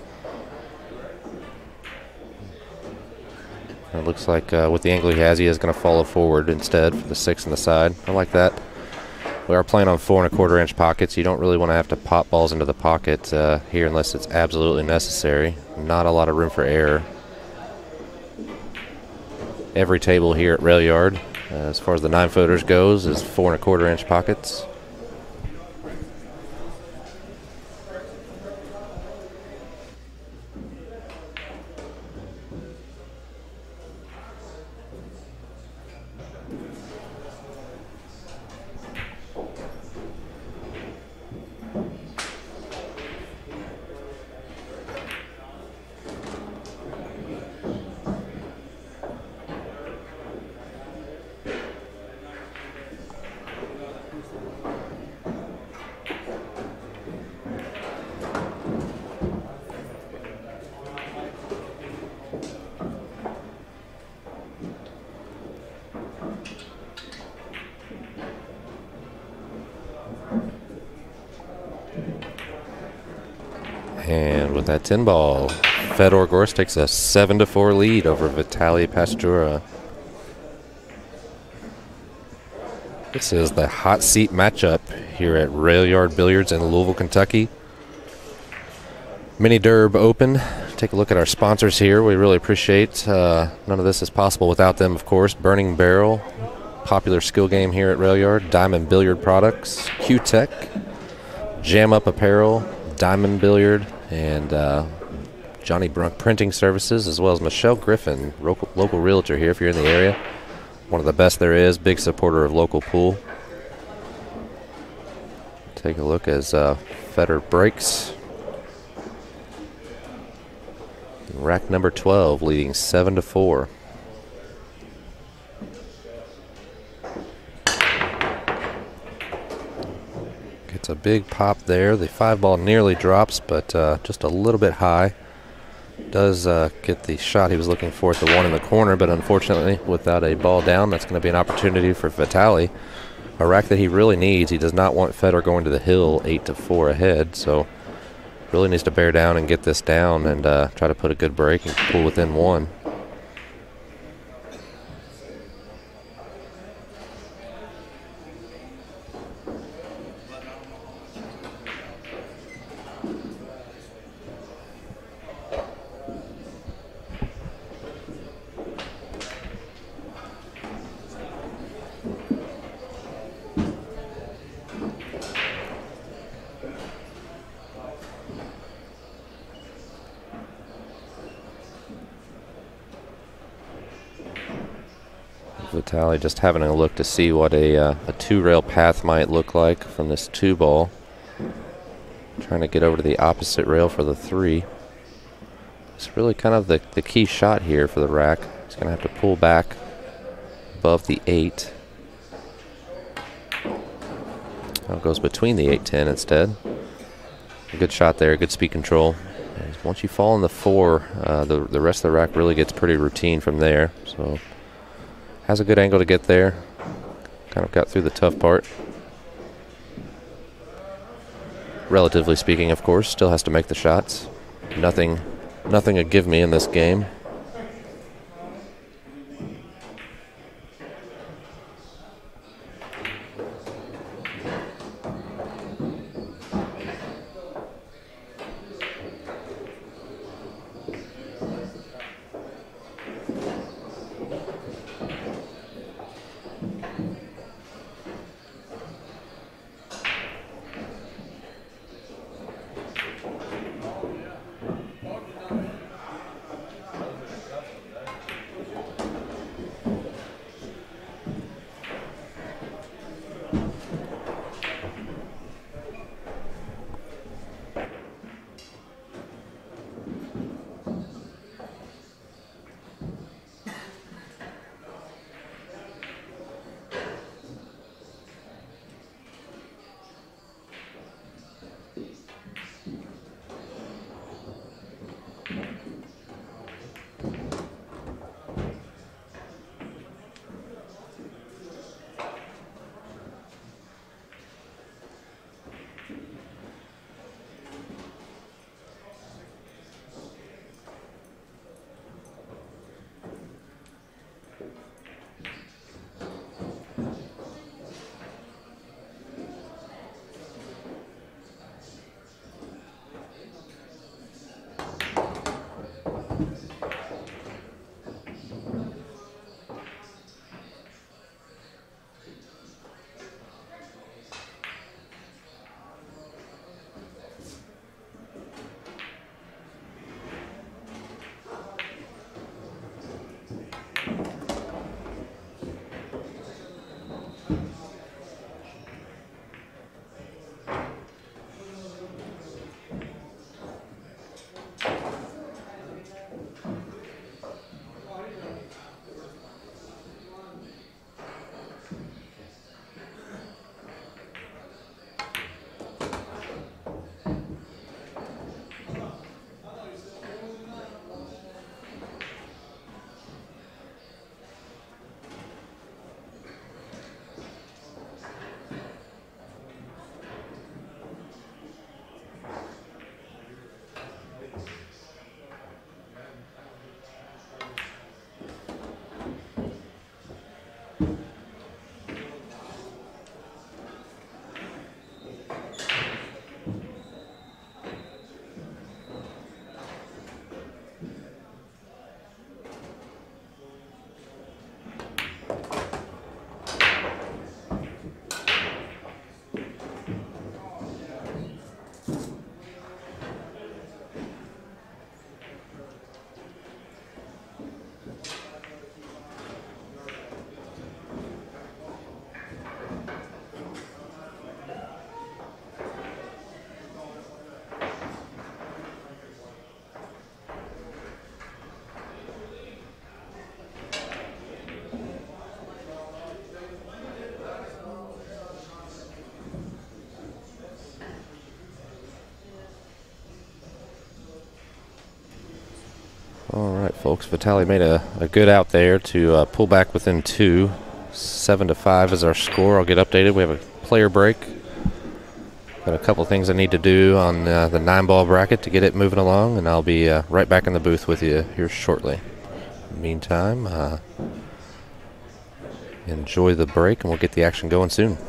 It looks like uh, with the angle he has, he is going to follow forward instead for the six on the side. I like that. We are playing on four and a quarter inch pockets. You don't really want to have to pop balls into the pocket uh, here unless it's absolutely necessary. Not a lot of room for error. every table here at Rail Yard, uh, as far as the nine footers goes, is four and a quarter inch pockets. 10 ball, Fedor Gorst takes a 7 to 4 lead over Vitaliy Patsura. This is the hot seat matchup here at Rail Yard Billiards in Louisville, Kentucky. Mini Derb Open. Take a look at our sponsors here. We really appreciate. Uh, none of this is possible without them, of course. Burning Barrel, popular skill game here at Rail Yard. Diamond Billiard Products, Cuetec, Jam Up Apparel, Diamond Billiard, and uh, Johnny Brunk Printing Services, as well as Michelle Griffin, local, local realtor here if you're in the area. One of the best there is, big supporter of local pool. Take a look as uh, Fedor breaks. Rack number 12 leading 7 to 4. A big pop there. The five ball nearly drops, but uh, just a little bit high. Does uh, get the shot he was looking for at the one in the corner, but unfortunately, without a ball down, that's going to be an opportunity for Vitaliy. A rack that he really needs. He does not want Fedor going to the hill 8 to 4 ahead, so really needs to bear down and get this down and uh, try to put a good break and pull within one. Just having a look to see what a, uh, a two rail path might look like from this two ball. Trying to get over to the opposite rail for the three. It's really kind of the, the key shot here for the rack. He's going to have to pull back above the eight. Now it goes between the 8-10 instead. Good shot there, good speed control. And once you fall in the four, uh, the, the rest of the rack really gets pretty routine from there. So has a good angle to get there. Kind of got through the tough part. Relatively speaking, of course, still has to make the shots. Nothing, nothing a give me in this game. Folks. Vitaliy made a, a good out there to uh, pull back within two. Seven to five is our score. I'll get updated. We have a player break. Got a couple things I need to do on uh, the nine ball bracket to get it moving along, and I'll be uh, right back in the booth with you here shortly. Meantime, uh, enjoy the break, and we'll get the action going soon.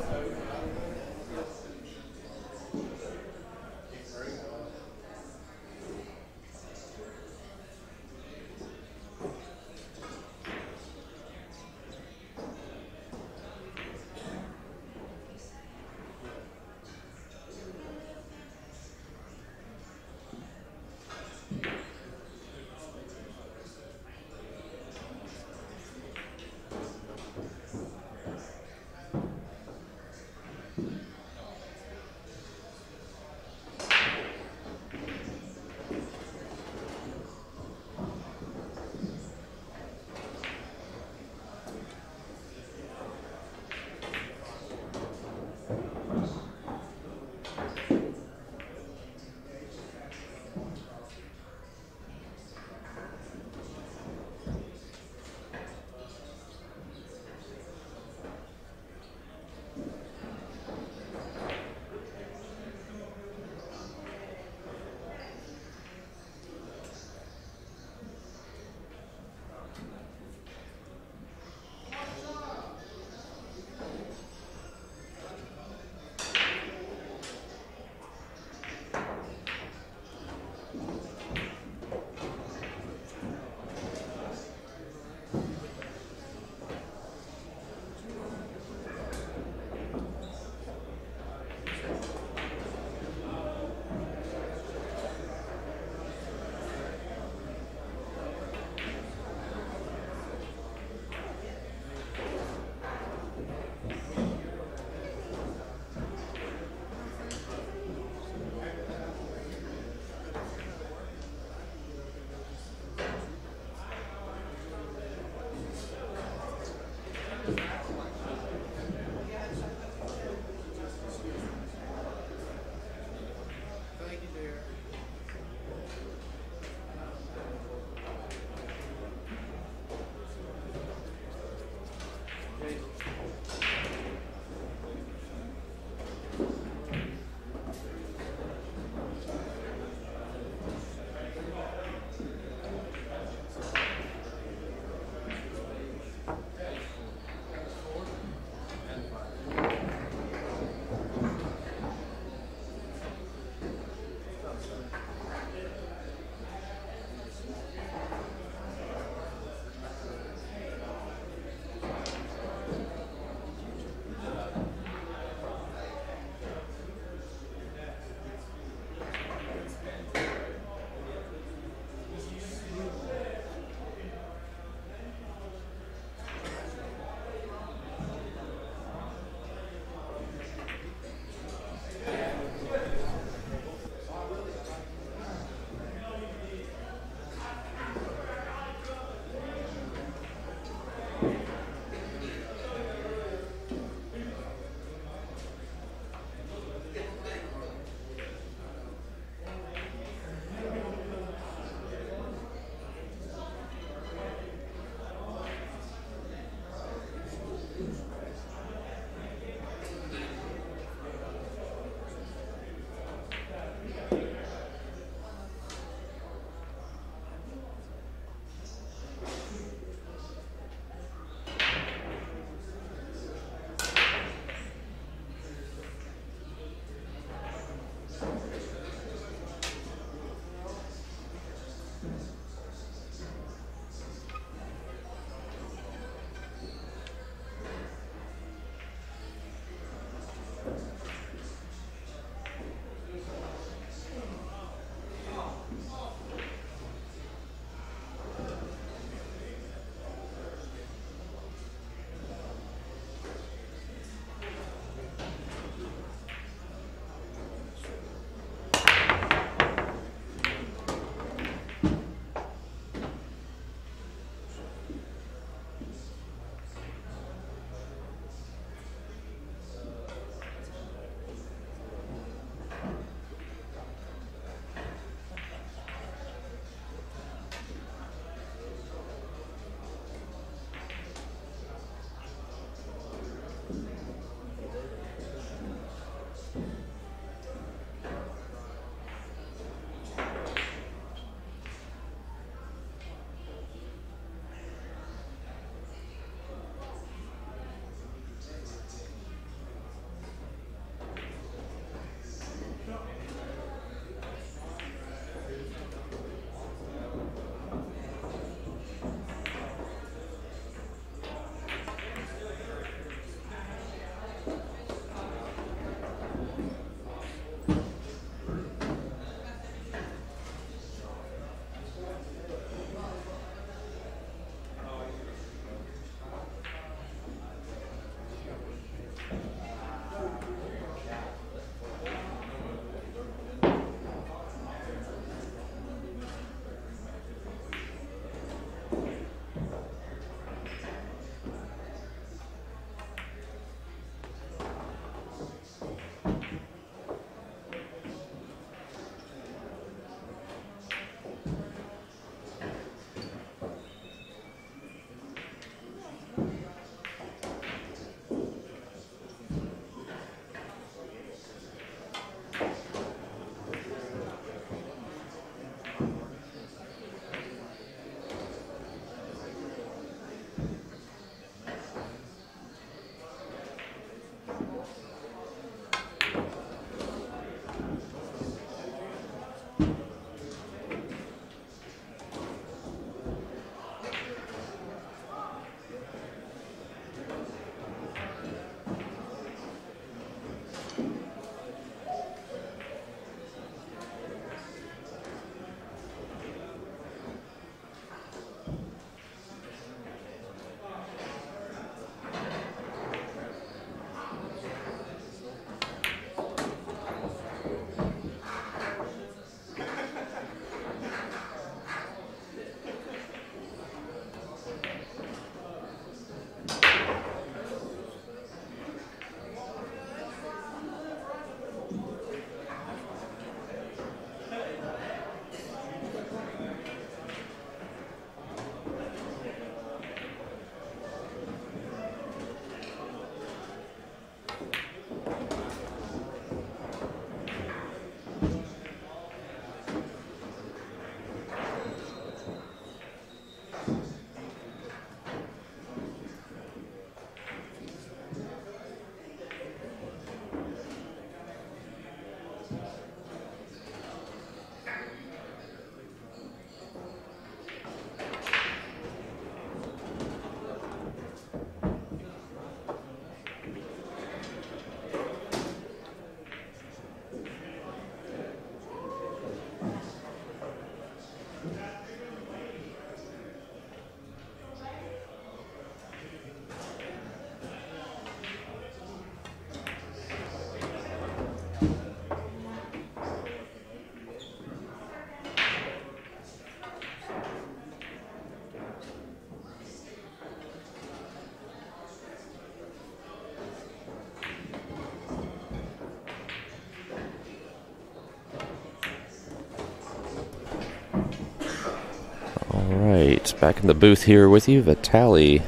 Back in the booth here with you, Vitaliy.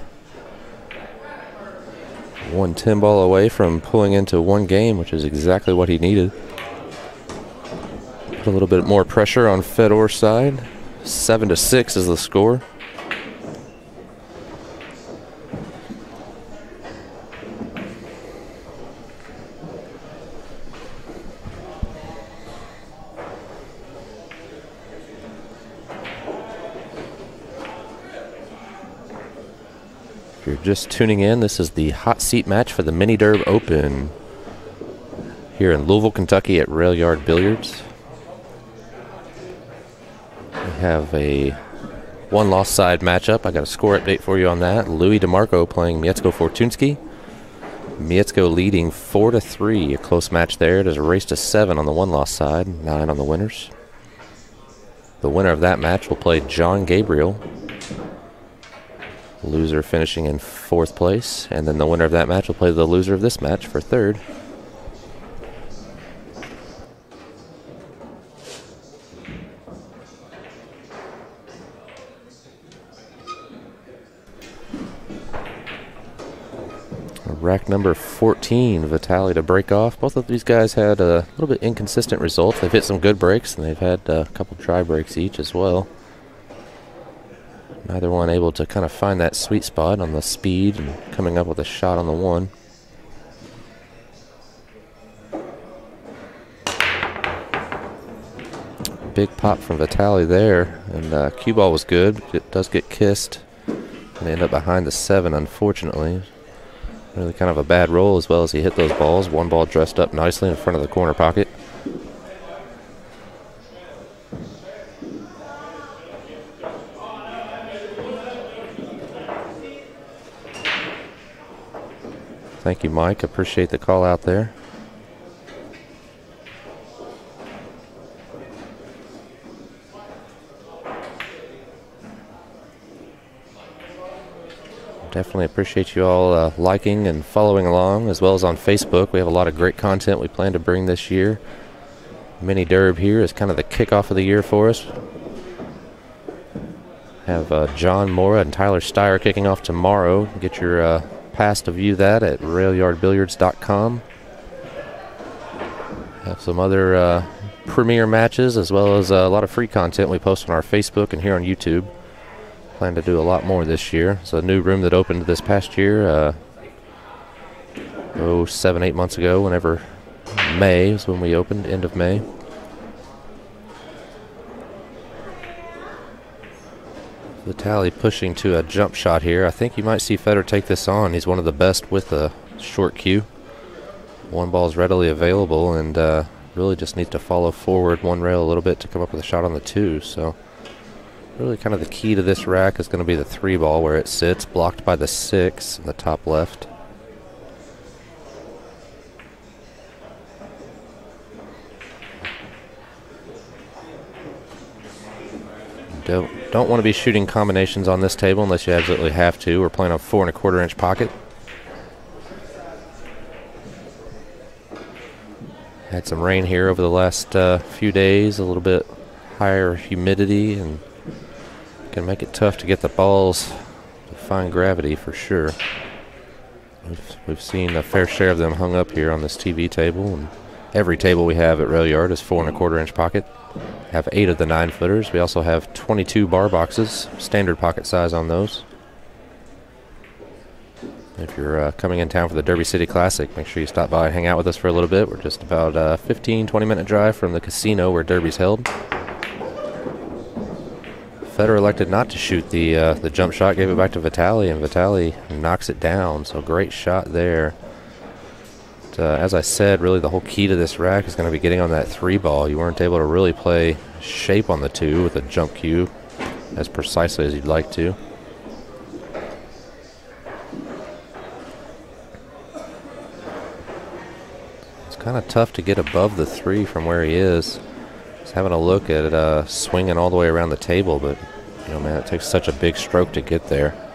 One 10 ball away from pulling into one game, which is exactly what he needed. Put a little bit more pressure on Fedor's side. Seven to six is the score. Just tuning in, this is the hot seat match for the Mini Derb Open here in Louisville, Kentucky at Rail Yard Billiards. We have a one loss side matchup. I got a score update for you on that. Louis DeMarco playing Mieszko Fortuński. Mieszko leading 4 to 3. A close match there. It is a race to 7 on the one loss side, 9 on the winners. The winner of that match will play John Gabriel Loser finishing in fourth place. And then the winner of that match will play the loser of this match for third. Rack number 14, Vitaliy to break off. Both of these guys had a little bit inconsistent results. They've hit some good breaks, and they've had a couple dry breaks each as well. Neither one able to kind of find that sweet spot on the speed and coming up with a shot on the one. Big pop from Vitaliy there, and uh, cue ball was good. It does get kissed, and end up behind the seven, unfortunately. Really kind of a bad roll as well as he hit those balls. One ball dressed up nicely in front of the corner pocket. Thank you, Mike. Appreciate the call out there. definitely appreciate you all uh, liking and following along, as well as on Facebook. We have a lot of great content we plan to bring this year. Mini Derb here is kind of the kickoff of the year for us. Have uh, John Morra and Tyler Styer kicking off tomorrow. Get your uh, pass to view that at railyardbilliards.com. Have some other uh, premiere matches as well as a lot of free content we post on our Facebook and here on YouTube. Plan to do a lot more this year. It's a new room that opened this past year, uh, oh, seven, eight months ago, whenever May is when we opened, end of May. Vitaliy pushing to a jump shot here. I think you might see Fedor take this on. He's one of the best with a short cue. One ball is readily available and uh, really just needs to follow forward one rail a little bit to come up with a shot on the two. So really kind of the key to this rack is going to be the three ball where it sits, blocked by the six in the top left. Don't, don't want to be shooting combinations on this table unless you absolutely have to. We're playing a four and a quarter inch pocket. Had some rain here over the last uh, few days, a little bit higher humidity, and can make it tough to get the balls to find gravity for sure. We've, we've seen a fair share of them hung up here on this TV table, and every table we have at Rail Yard is four and a quarter inch pocket have eight of the nine footers. We also have 22 bar boxes, standard pocket size on those. If you're uh, coming in town for the Derby City Classic, make sure you stop by and hang out with us for a little bit. We're just about a 15, 20 minute drive from the casino where Derby's held. Fedor elected not to shoot the uh, the jump shot, gave it back to Vitaliy, and Vitaliy knocks it down. So great shot there uh, as I said, really the whole key to this rack is going to be getting on that three ball. You weren't able to really play shape on the two with a jump cue as precisely as you'd like to. It's kind of tough to get above the three from where he is. He's having a look at uh, swinging all the way around the table, but you know, man, it takes such a big stroke to get there.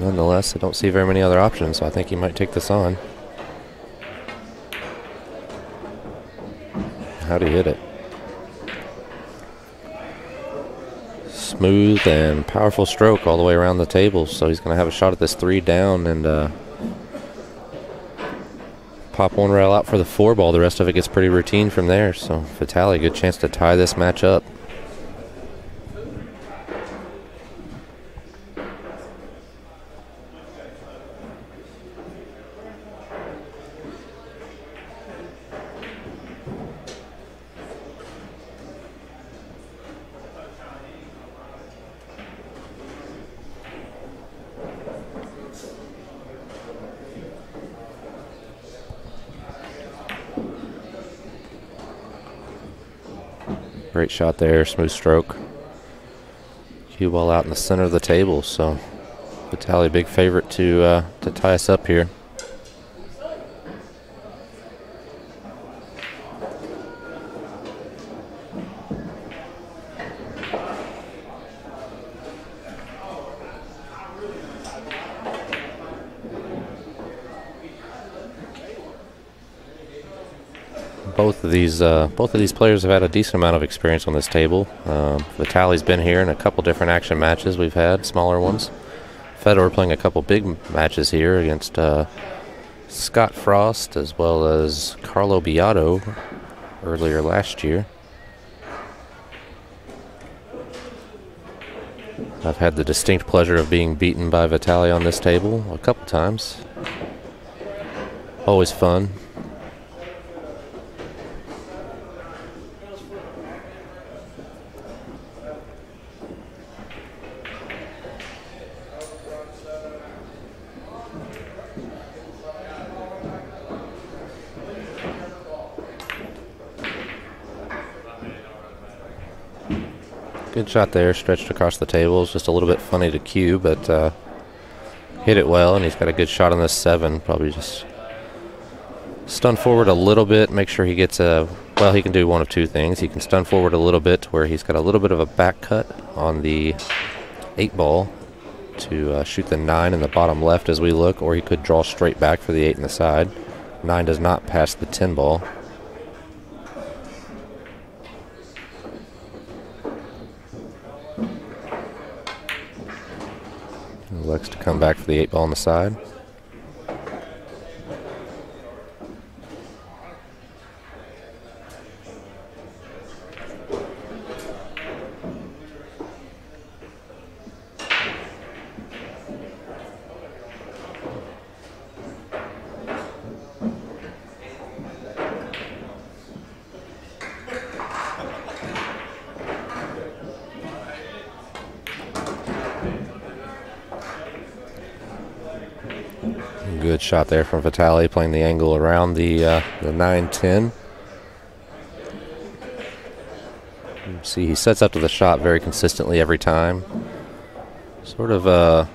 Nonetheless, I don't see very many other options, so I think he might take this on. How do you hit it? Smooth and powerful stroke all the way around the table, so he's going to have a shot at this three down and uh, pop one rail out for the four ball. The rest of it gets pretty routine from there, so Vitaliy, good chance to tie this match up. Great shot there, smooth stroke. Cue ball out in the center of the table, so Vitaliy big favorite to uh, to tie us up here. Both of these uh, both of these players have had a decent amount of experience on this table. Um, Vitaliy's been here in a couple different action matches we've had, smaller ones. Fedor playing a couple big matches here against uh, Scott Frost as well as Carlo Biado earlier last year. I've had the distinct pleasure of being beaten by Vitaliy on this table a couple times. Always fun. Shot there, stretched across the table. It's just a little bit funny to cue, but uh, hit it well, and he's got a good shot on this seven. Probably just stun forward a little bit, make sure he gets a. Well, he can do one of two things. He can stun forward a little bit to where he's got a little bit of a back cut on the eight ball to uh, shoot the nine in the bottom left as we look, or he could draw straight back for the eight in the side. Nine does not pass the 10 ball. Looks to come back for the eight ball on the side. Good shot there from Vitaliy, playing the angle around the uh, the 9-10. See, he sets up to the shot very consistently every time. Sort of uh,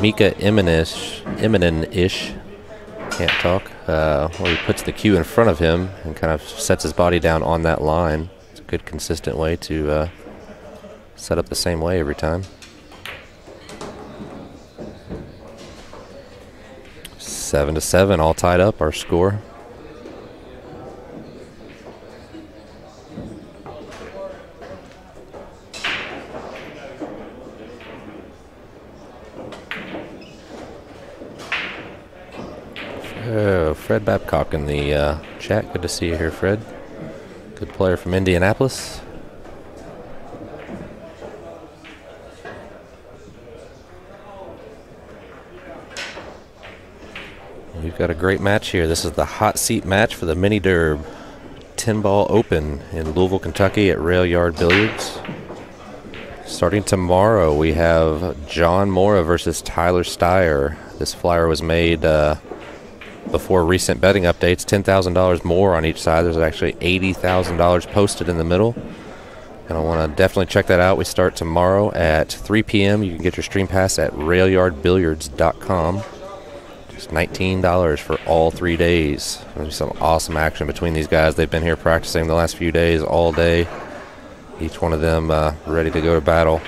Mika Immonen-ish, can't talk, uh, where he puts the cue in front of him and kind of sets his body down on that line. It's a good, consistent way to uh, set up the same way every time. Seven to seven, all tied up. Our score. Oh, Fred Babcock in the uh, chat. Good to see you here, Fred. Good player from Indianapolis. We've got a great match here. This is the hot seat match for the mini derb 10 ball open in Louisville, Kentucky at Rail Yard Billiards. Starting tomorrow, we have John Morra versus Tyler Styer. This flyer was made uh, before recent betting updates $10,000 more on each side. There's actually $80,000 posted in the middle. And I want to definitely check that out. We start tomorrow at 3 p.m. You can get your stream pass at railyardbilliards.com. Just $19 for all three days. There's some awesome action between these guys. They've been here practicing the last few days, all day. Each one of them uh, ready to go to battle.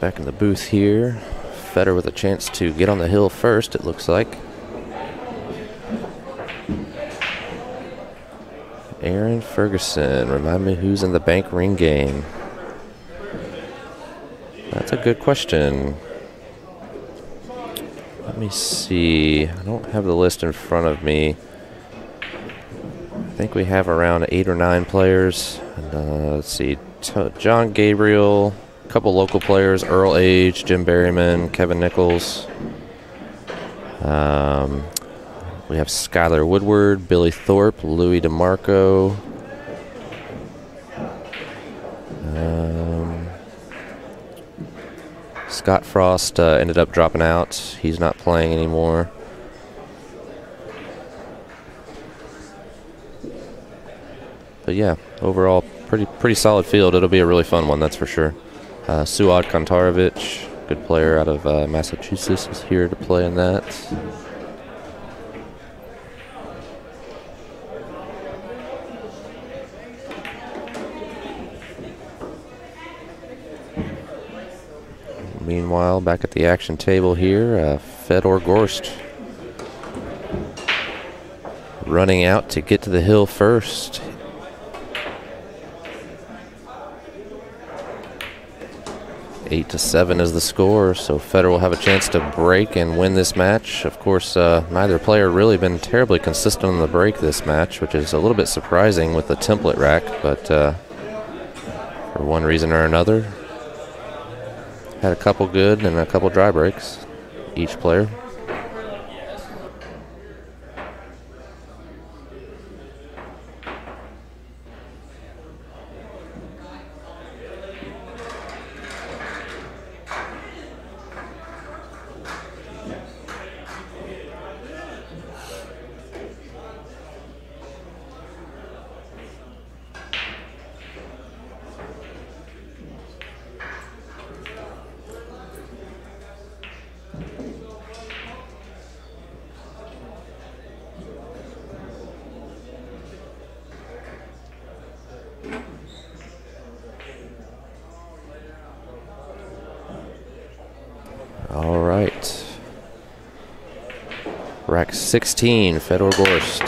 Back in the booth here. Fedor with a chance to get on the hill first, it looks like. Aaron Ferguson, remind me who's in the bank ring game. That's a good question. Let me see. I don't have the list in front of me. I think we have around eight or nine players. Uh, let's see. T John Gabriel, couple local players Earl Age, Jim Berryman, Kevin Nichols. Um, we have Skylar Woodward, Billy Thorpe, Louis DeMarco. Um, Scott Frost uh, ended up dropping out. He's not playing anymore. But yeah, overall, pretty pretty solid field. It'll be a really fun one, that's for sure. Uh, Suad Kantarovich, good player out of uh, Massachusetts, is here to play in that. Meanwhile, back at the action table here, uh, Fedor Gorst running out to get to the hill first. Eight to seven is the score, so Fedor will have a chance to break and win this match. Of course, uh, neither player really been terribly consistent on the break this match, which is a little bit surprising with the template rack, but uh, for one reason or another, had a couple good and a couple dry breaks, each player. All right. Rack 16, Fedor Gorst.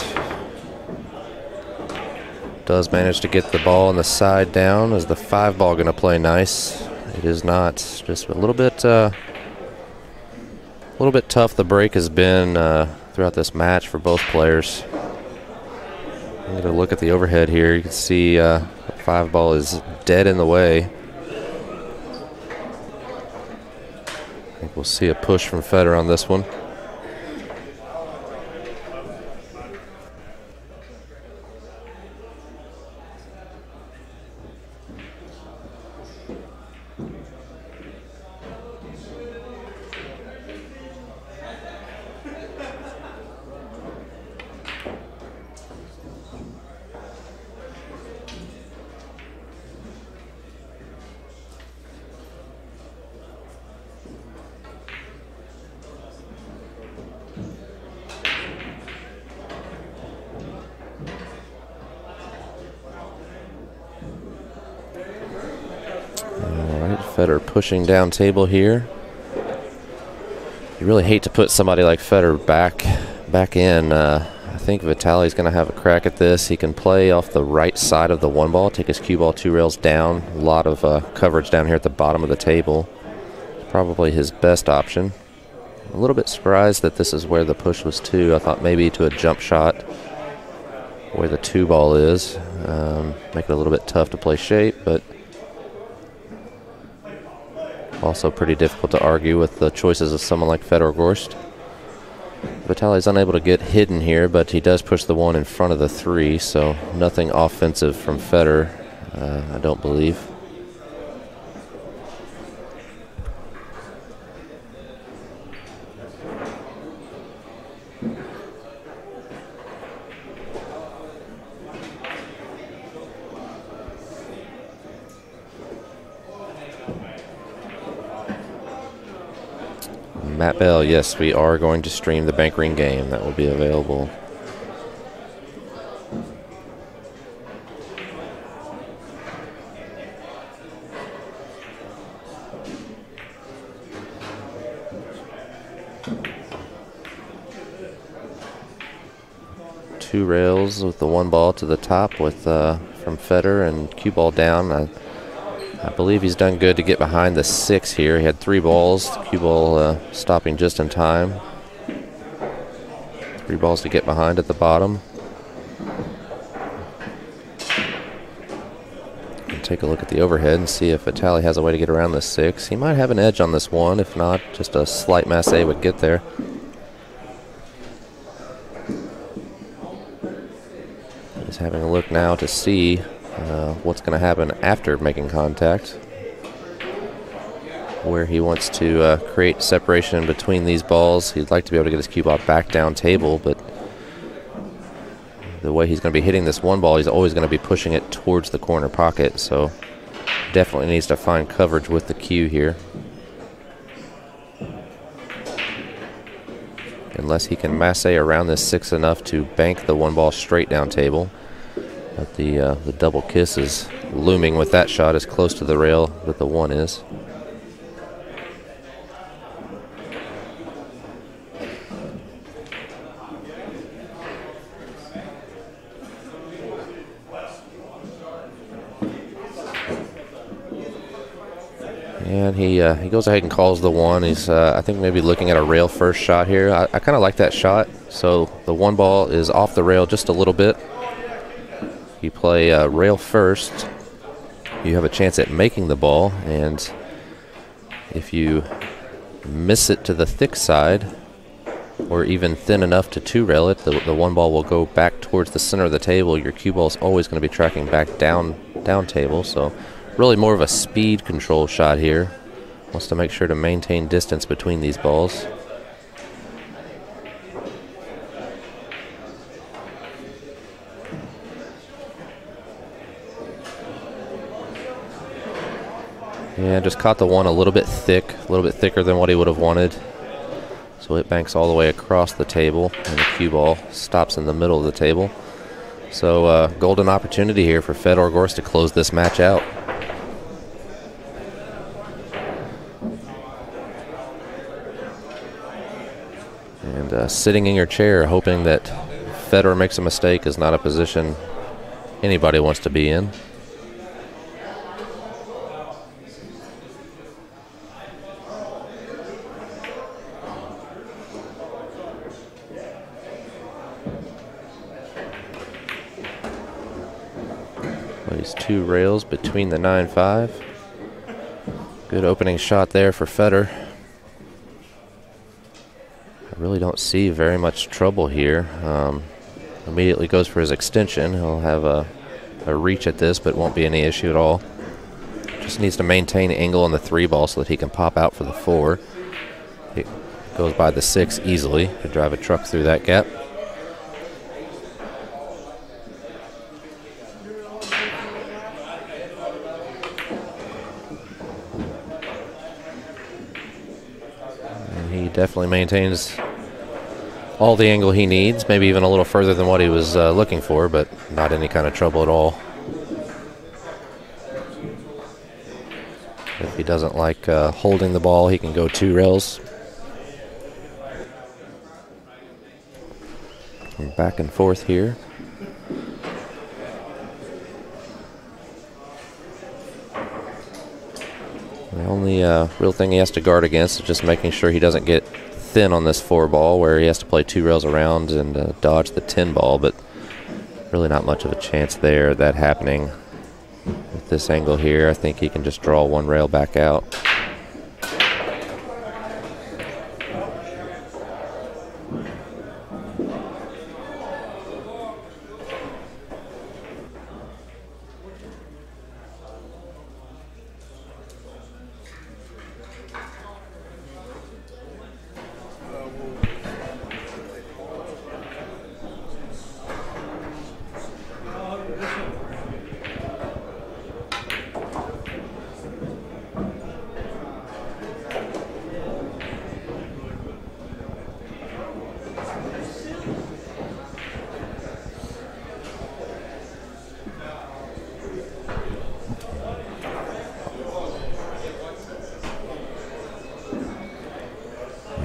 Does manage to get the ball on the side down. Is the five ball going to play nice? It is not. Just a little bit, uh, a little bit tough. The break has been uh, throughout this match for both players. Get a look at the overhead here. You can see uh, the five ball is dead in the way. I think we'll see a push from Fedor on this one. All right, Fedor pushing down table here. You really hate to put somebody like Fedor back back in. Uh, I think Vitaliy's going to have a crack at this. He can play off the right side of the one ball, take his cue ball two rails down. A lot of uh, coverage down here at the bottom of the table. Probably his best option. A little bit surprised that this is where the push was to. I thought maybe to a jump shot where the two ball is. Um, make it a little bit tough to play shape, but also pretty difficult to argue with the choices of someone like Fedor Gorst. Vitaliy's unable to get hidden here, but he does push the one in front of the three, so nothing offensive from Fedor, uh, I don't believe. Bell, yes, we are going to stream the bank ring game. That will be available. Two rails with the one ball to the top with uh, from Fedor and cue ball down. I believe he's done good to get behind the six here. He had three balls, the cue ball uh, stopping just in time. Three balls to get behind at the bottom. And take a look at the overhead and see if Vitaliy has a way to get around the six. He might have an edge on this one. If not, just a slight masse would get there. He's having a look now to see what's going to happen after making contact. Where he wants to uh, create separation between these balls. He'd like to be able to get his cue ball back down table, but the way he's going to be hitting this one ball, he's always going to be pushing it towards the corner pocket. So definitely needs to find coverage with the cue here. Unless he can masse around this six enough to bank the one ball straight down table. But the, uh, the double kiss is looming with that shot as close to the rail that the one is. And he uh, he goes ahead and calls the one. He's uh, I think maybe looking at a rail first shot here. I, I kind of like that shot. So the one ball is off the rail just a little bit. You play uh, rail first. You have a chance at making the ball, and if you miss it to the thick side, or even thin enough to two rail it, the, the one ball will go back towards the center of the table. Your cue ball is always going to be tracking back down down table. So really more of a speed control shot here. Wants to make sure to maintain distance between these balls. Yeah, just caught the one a little bit thick, a little bit thicker than what he would have wanted. So it banks all the way across the table, and the cue ball stops in the middle of the table. So uh, golden opportunity here for Fedor Gorst to close this match out. And uh, sitting in your chair, hoping that Fedor makes a mistake is not a position anybody wants to be in. Plays two rails between the 9-5. Good opening shot there for Fedor. I really don't see very much trouble here. Um, immediately goes for his extension. He'll have a, a reach at this, but won't be any issue at all. Just needs to maintain angle on the three ball so that he can pop out for the four. He goes by the six easily. Could drive a truck through that gap. Definitely maintains all the angle he needs, maybe even a little further than what he was uh, looking for, but not any kind of trouble at all. If he doesn't like uh, holding the ball, he can go two rails. Back and forth here. The only uh, real thing he has to guard against is just making sure he doesn't get thin on this four ball where he has to play two rails around and uh, dodge the 10 ball, but really not much of a chance there that happening with this angle here. I think he can just draw one rail back out.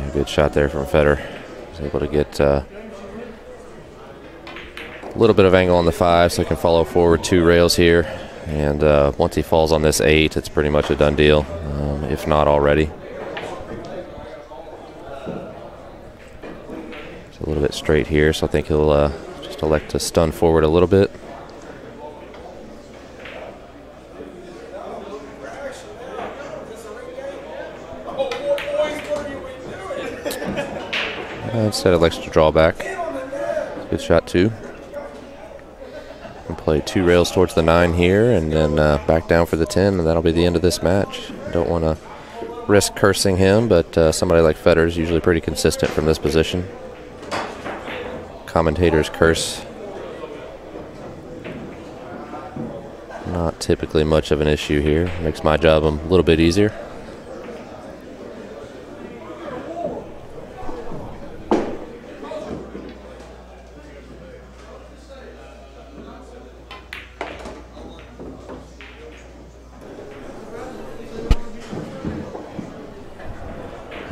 Yeah, good there from Fedor. Was able to get uh, A little bit of angle on the five, so he can follow forward two rails here. And uh, once he falls on this eight, it's pretty much a done deal, um, if not already. It's a little bit straight here, so I think he'll uh, just elect to stun forward a little bit. Instead, elects to draw back. Good shot, too. And play two rails towards the nine here, and then uh, back down for the 10, and that'll be the end of this match. Don't want to risk cursing him, but uh, somebody like Fedor is usually pretty consistent from this position. Commentators curse. Not typically much of an issue here. Makes my job a little bit easier.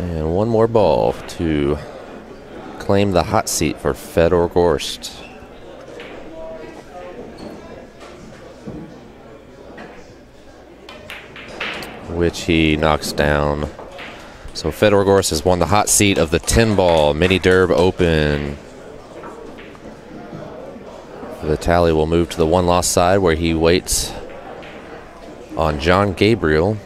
And one more ball to claim the hot seat for Fedor Gorst. Which he knocks down. So Fedor Gorst has won the hot seat of the 10 ball mini derb open. Vitaliy will move to the one loss side where he waits on John Gabriel.